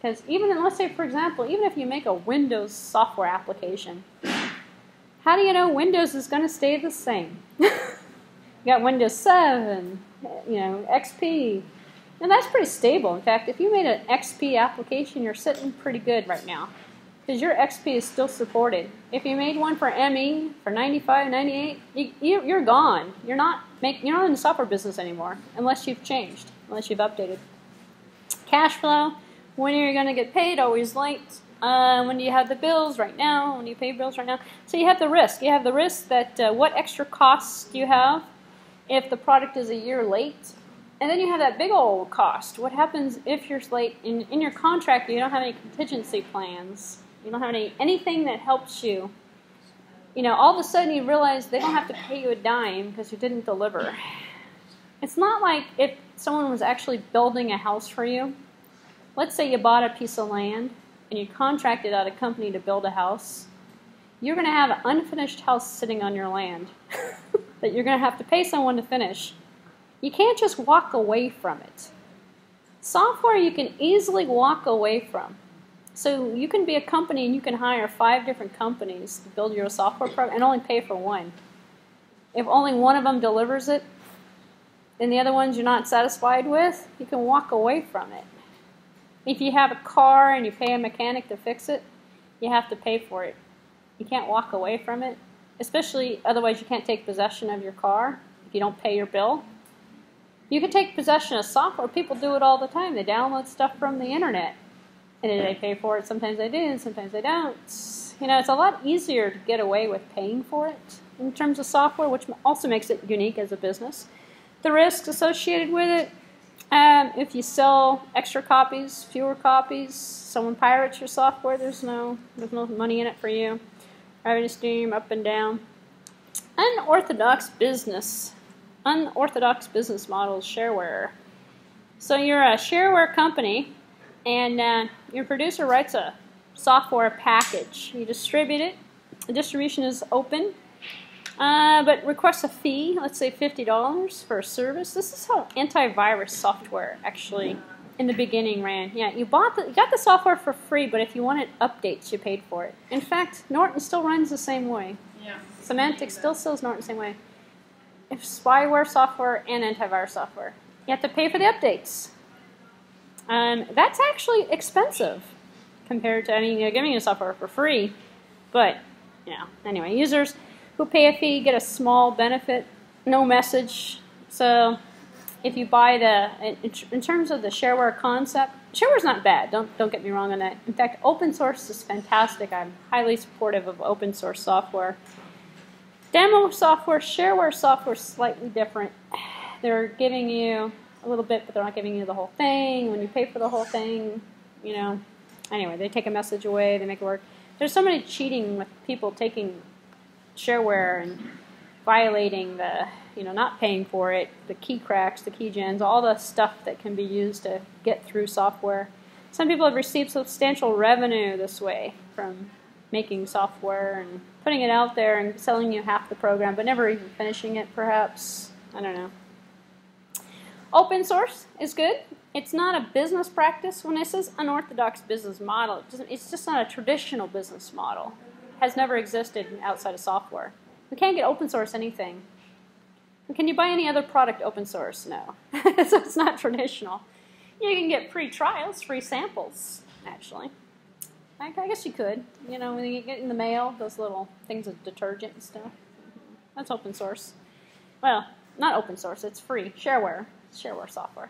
Because even, in, let's say, for example, even if you make a Windows software application, how do you know Windows is going to stay the same? <laughs> you got Windows 7, you know, XP, and that's pretty stable. In fact, if you made an XP application, you're sitting pretty good right now because your XP is still supported. If you made one for ME for 95, 98, you, are gone. You're not make, you're not in the software business anymore unless you've changed, unless you've updated. Cash flow, when are you going to get paid? Always late. Uh, when do you have the bills right now? When do you pay bills right now? So you have the risk. You have the risk that uh, what extra costs do you have if the product is a year late? And then you have that big old cost. What happens if you're late? In, in your contract, you don't have any contingency plans you don't have any anything that helps you. You know, all of a sudden you realize they don't have to pay you a dime because you didn't deliver. It's not like if someone was actually building a house for you. Let's say you bought a piece of land and you contracted out a company to build a house. You're going to have an unfinished house sitting on your land <laughs> that you're going to have to pay someone to finish. You can't just walk away from it. Software you can easily walk away from. So you can be a company and you can hire five different companies to build your software program and only pay for one. If only one of them delivers it, and the other ones you're not satisfied with, you can walk away from it. If you have a car and you pay a mechanic to fix it, you have to pay for it. You can't walk away from it, especially otherwise you can't take possession of your car if you don't pay your bill. You can take possession of software. People do it all the time. They download stuff from the internet and they pay for it? Sometimes they do, and sometimes they don't. You know, it's a lot easier to get away with paying for it in terms of software, which also makes it unique as a business. The risks associated with it, um, if you sell extra copies, fewer copies, someone pirates your software, there's no there's no money in it for you. Revenue stream up and down. Unorthodox business. Unorthodox business models, shareware. So you're a shareware company and uh, your producer writes a software package. You distribute it. The distribution is open, uh, but requests a fee. Let's say fifty dollars for a service. This is how antivirus software actually in the beginning ran. Yeah, you bought the, you got the software for free, but if you wanted updates, you paid for it. In fact, Norton still runs the same way. Yeah. Symantec still sells Norton the same way. Spyware software and antivirus software, you have to pay for the updates. Um, that's actually expensive compared to I mean, you're giving you software for free, but you know, anyway, users who pay a fee get a small benefit, no message. So if you buy the in, terms of the shareware concept, shareware is not bad. Don't don't get me wrong on that. In fact, open source is fantastic. I'm highly supportive of open source software. Demo software, shareware software is slightly different. They're giving you a little bit, but they're not giving you the whole thing. When you pay for the whole thing, you know. Anyway, they take a message away, they make it work. There's so many cheating with people taking shareware and violating the, you know, not paying for it, the key cracks, the key gens, all the stuff that can be used to get through software. Some people have received substantial revenue this way from making software and putting it out there and selling you half the program, but never even finishing it, perhaps. I don't know. Open source is good. It's not a business practice. When it says unorthodox business model, it it's just not a traditional business model. It has never existed outside of software. We can't get open source anything. Can you buy any other product open source? No. <laughs> so it's not traditional. You can get free trials, free samples, actually. I guess you could. You know, when you get in the mail, those little things of detergent and stuff. That's open source. Well, not open source, it's free. Shareware. Shareware software.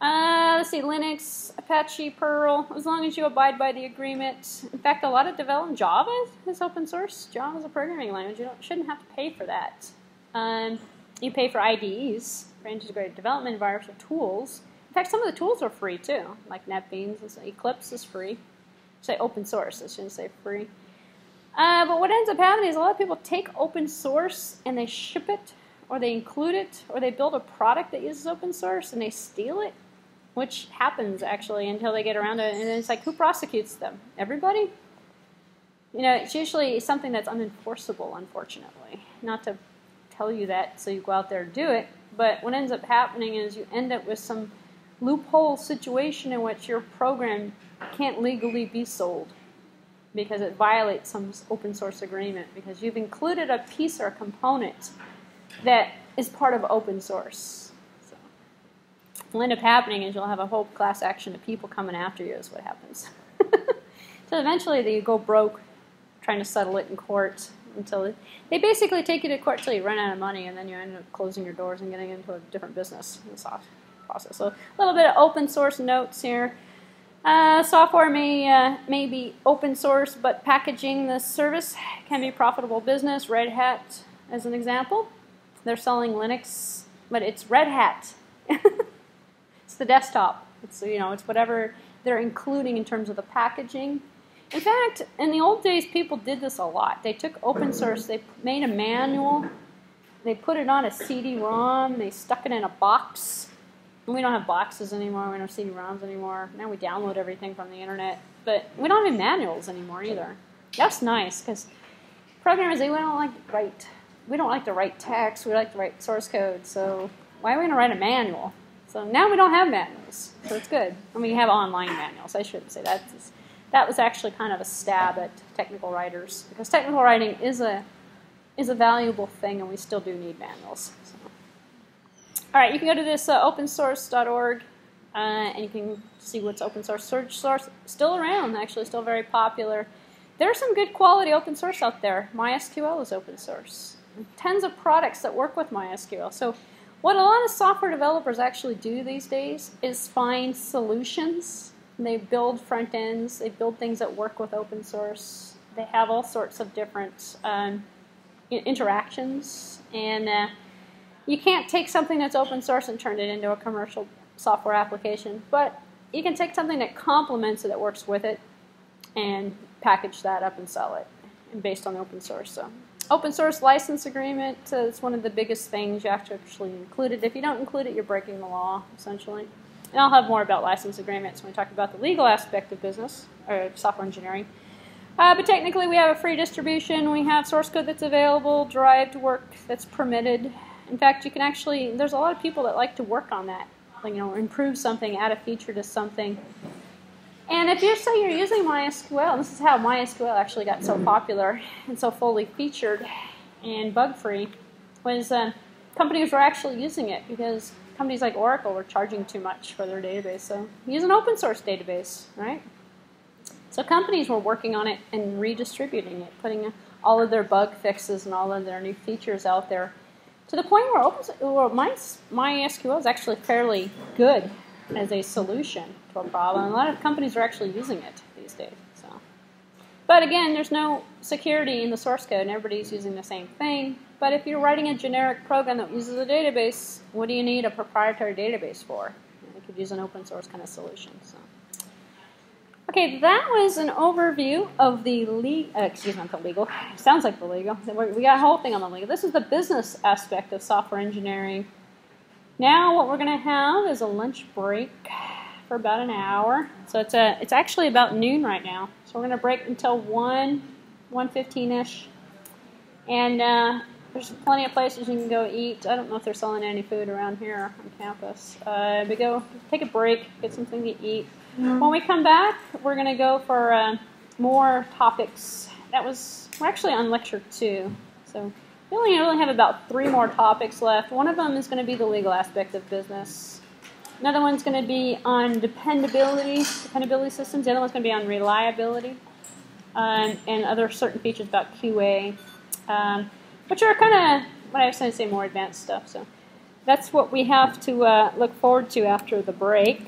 Uh, let's see, Linux, Apache, Perl, as long as you abide by the agreement. In fact, a lot of development, Java is open source. Java is a programming language. You shouldn't have to pay for that. Um, you pay for IDEs, for integrated development environments or tools. In fact, some of the tools are free too, like NetBeans. Eclipse is free. Say open source, I shouldn't say free. Uh, but what ends up happening is a lot of people take open source and they ship it or they include it, or they build a product that uses open source and they steal it, which happens actually until they get around to it. And it's like, who prosecutes them? Everybody? You know, it's usually something that's unenforceable, unfortunately. Not to tell you that so you go out there and do it, but what ends up happening is you end up with some loophole situation in which your program can't legally be sold because it violates some open source agreement because you've included a piece or a component that is part of open source. So what'll end up happening is you'll have a whole class action of people coming after you is what happens. <laughs> so eventually you go broke trying to settle it in court until it, they basically take you to court until you run out of money and then you end up closing your doors and getting into a different business in the soft process. So a little bit of open source notes here. Uh, software may uh, may be open source, but packaging the service can be profitable business. Red Hat, as an example. They're selling Linux, but it's Red Hat. <laughs> it's the desktop. It's you know it's whatever they're including in terms of the packaging. In fact, in the old days, people did this a lot. They took open source, they made a manual, they put it on a CD-ROM, they stuck it in a box. We don't have boxes anymore. We don't have CD-ROMs anymore. Now we download everything from the internet, but we don't have manuals anymore either. That's nice because programmers they don't like to write we don't like to write text, we like to write source code, so why are we going to write a manual? So now we don't have manuals, so it's good. And we have online manuals. I shouldn't say that. That was actually kind of a stab at technical writers because technical writing is a is a valuable thing, and we still do need manuals. So. All right, you can go to this uh, opensource.org, uh, and you can see what's open source. Search source still around, actually, still very popular. There's some good quality open source out there. MySQL is open source tens of products that work with MySQL. So what a lot of software developers actually do these days is find solutions. They build front ends. They build things that work with open source. They have all sorts of different um, interactions. And uh, you can't take something that's open source and turn it into a commercial software application. But you can take something that complements it, that works with it, and package that up and sell it based on open source. So Open source license agreement uh, is one of the biggest things you have to actually include it. If you don't include it, you're breaking the law, essentially. And I'll have more about license agreements when we talk about the legal aspect of business or software engineering. Uh, but technically, we have a free distribution. We have source code that's available, derived work that's permitted. In fact, you can actually, there's a lot of people that like to work on that, you know, improve something, add a feature to something. And if you say you're using MySQL, this is how MySQL actually got so popular and so fully featured and bug free, was uh, companies were actually using it because companies like Oracle were charging too much for their database. So use an open source database, right? So companies were working on it and redistributing it, putting all of their bug fixes and all of their new features out there to the point where, open, where my, MySQL is actually fairly good as a solution to a problem. A lot of companies are actually using it these days. So, But again, there's no security in the source code, and everybody's using the same thing. But if you're writing a generic program that uses a database, what do you need a proprietary database for? You could use an open source kind of solution. So. Okay, that was an overview of the legal, uh, excuse me, not the legal, sounds like the legal. We got a whole thing on the legal. This is the business aspect of software engineering. Now what we're going to have is a lunch break for about an hour. So it's a, it's actually about noon right now. So we're going to break until 1, 1.15ish. And uh, there's plenty of places you can go eat. I don't know if they're selling any food around here on campus. Uh, but go take a break, get something to eat. When we come back, we're going to go for uh, more topics. That was, we're actually on lecture two. So we only really have about three more topics left. One of them is going to be the legal aspect of business. Another one's going to be on dependability, dependability systems. The other one's going to be on reliability um, and other certain features about QA, um, which are kind of what I was going to say more advanced stuff. So that's what we have to uh, look forward to after the break.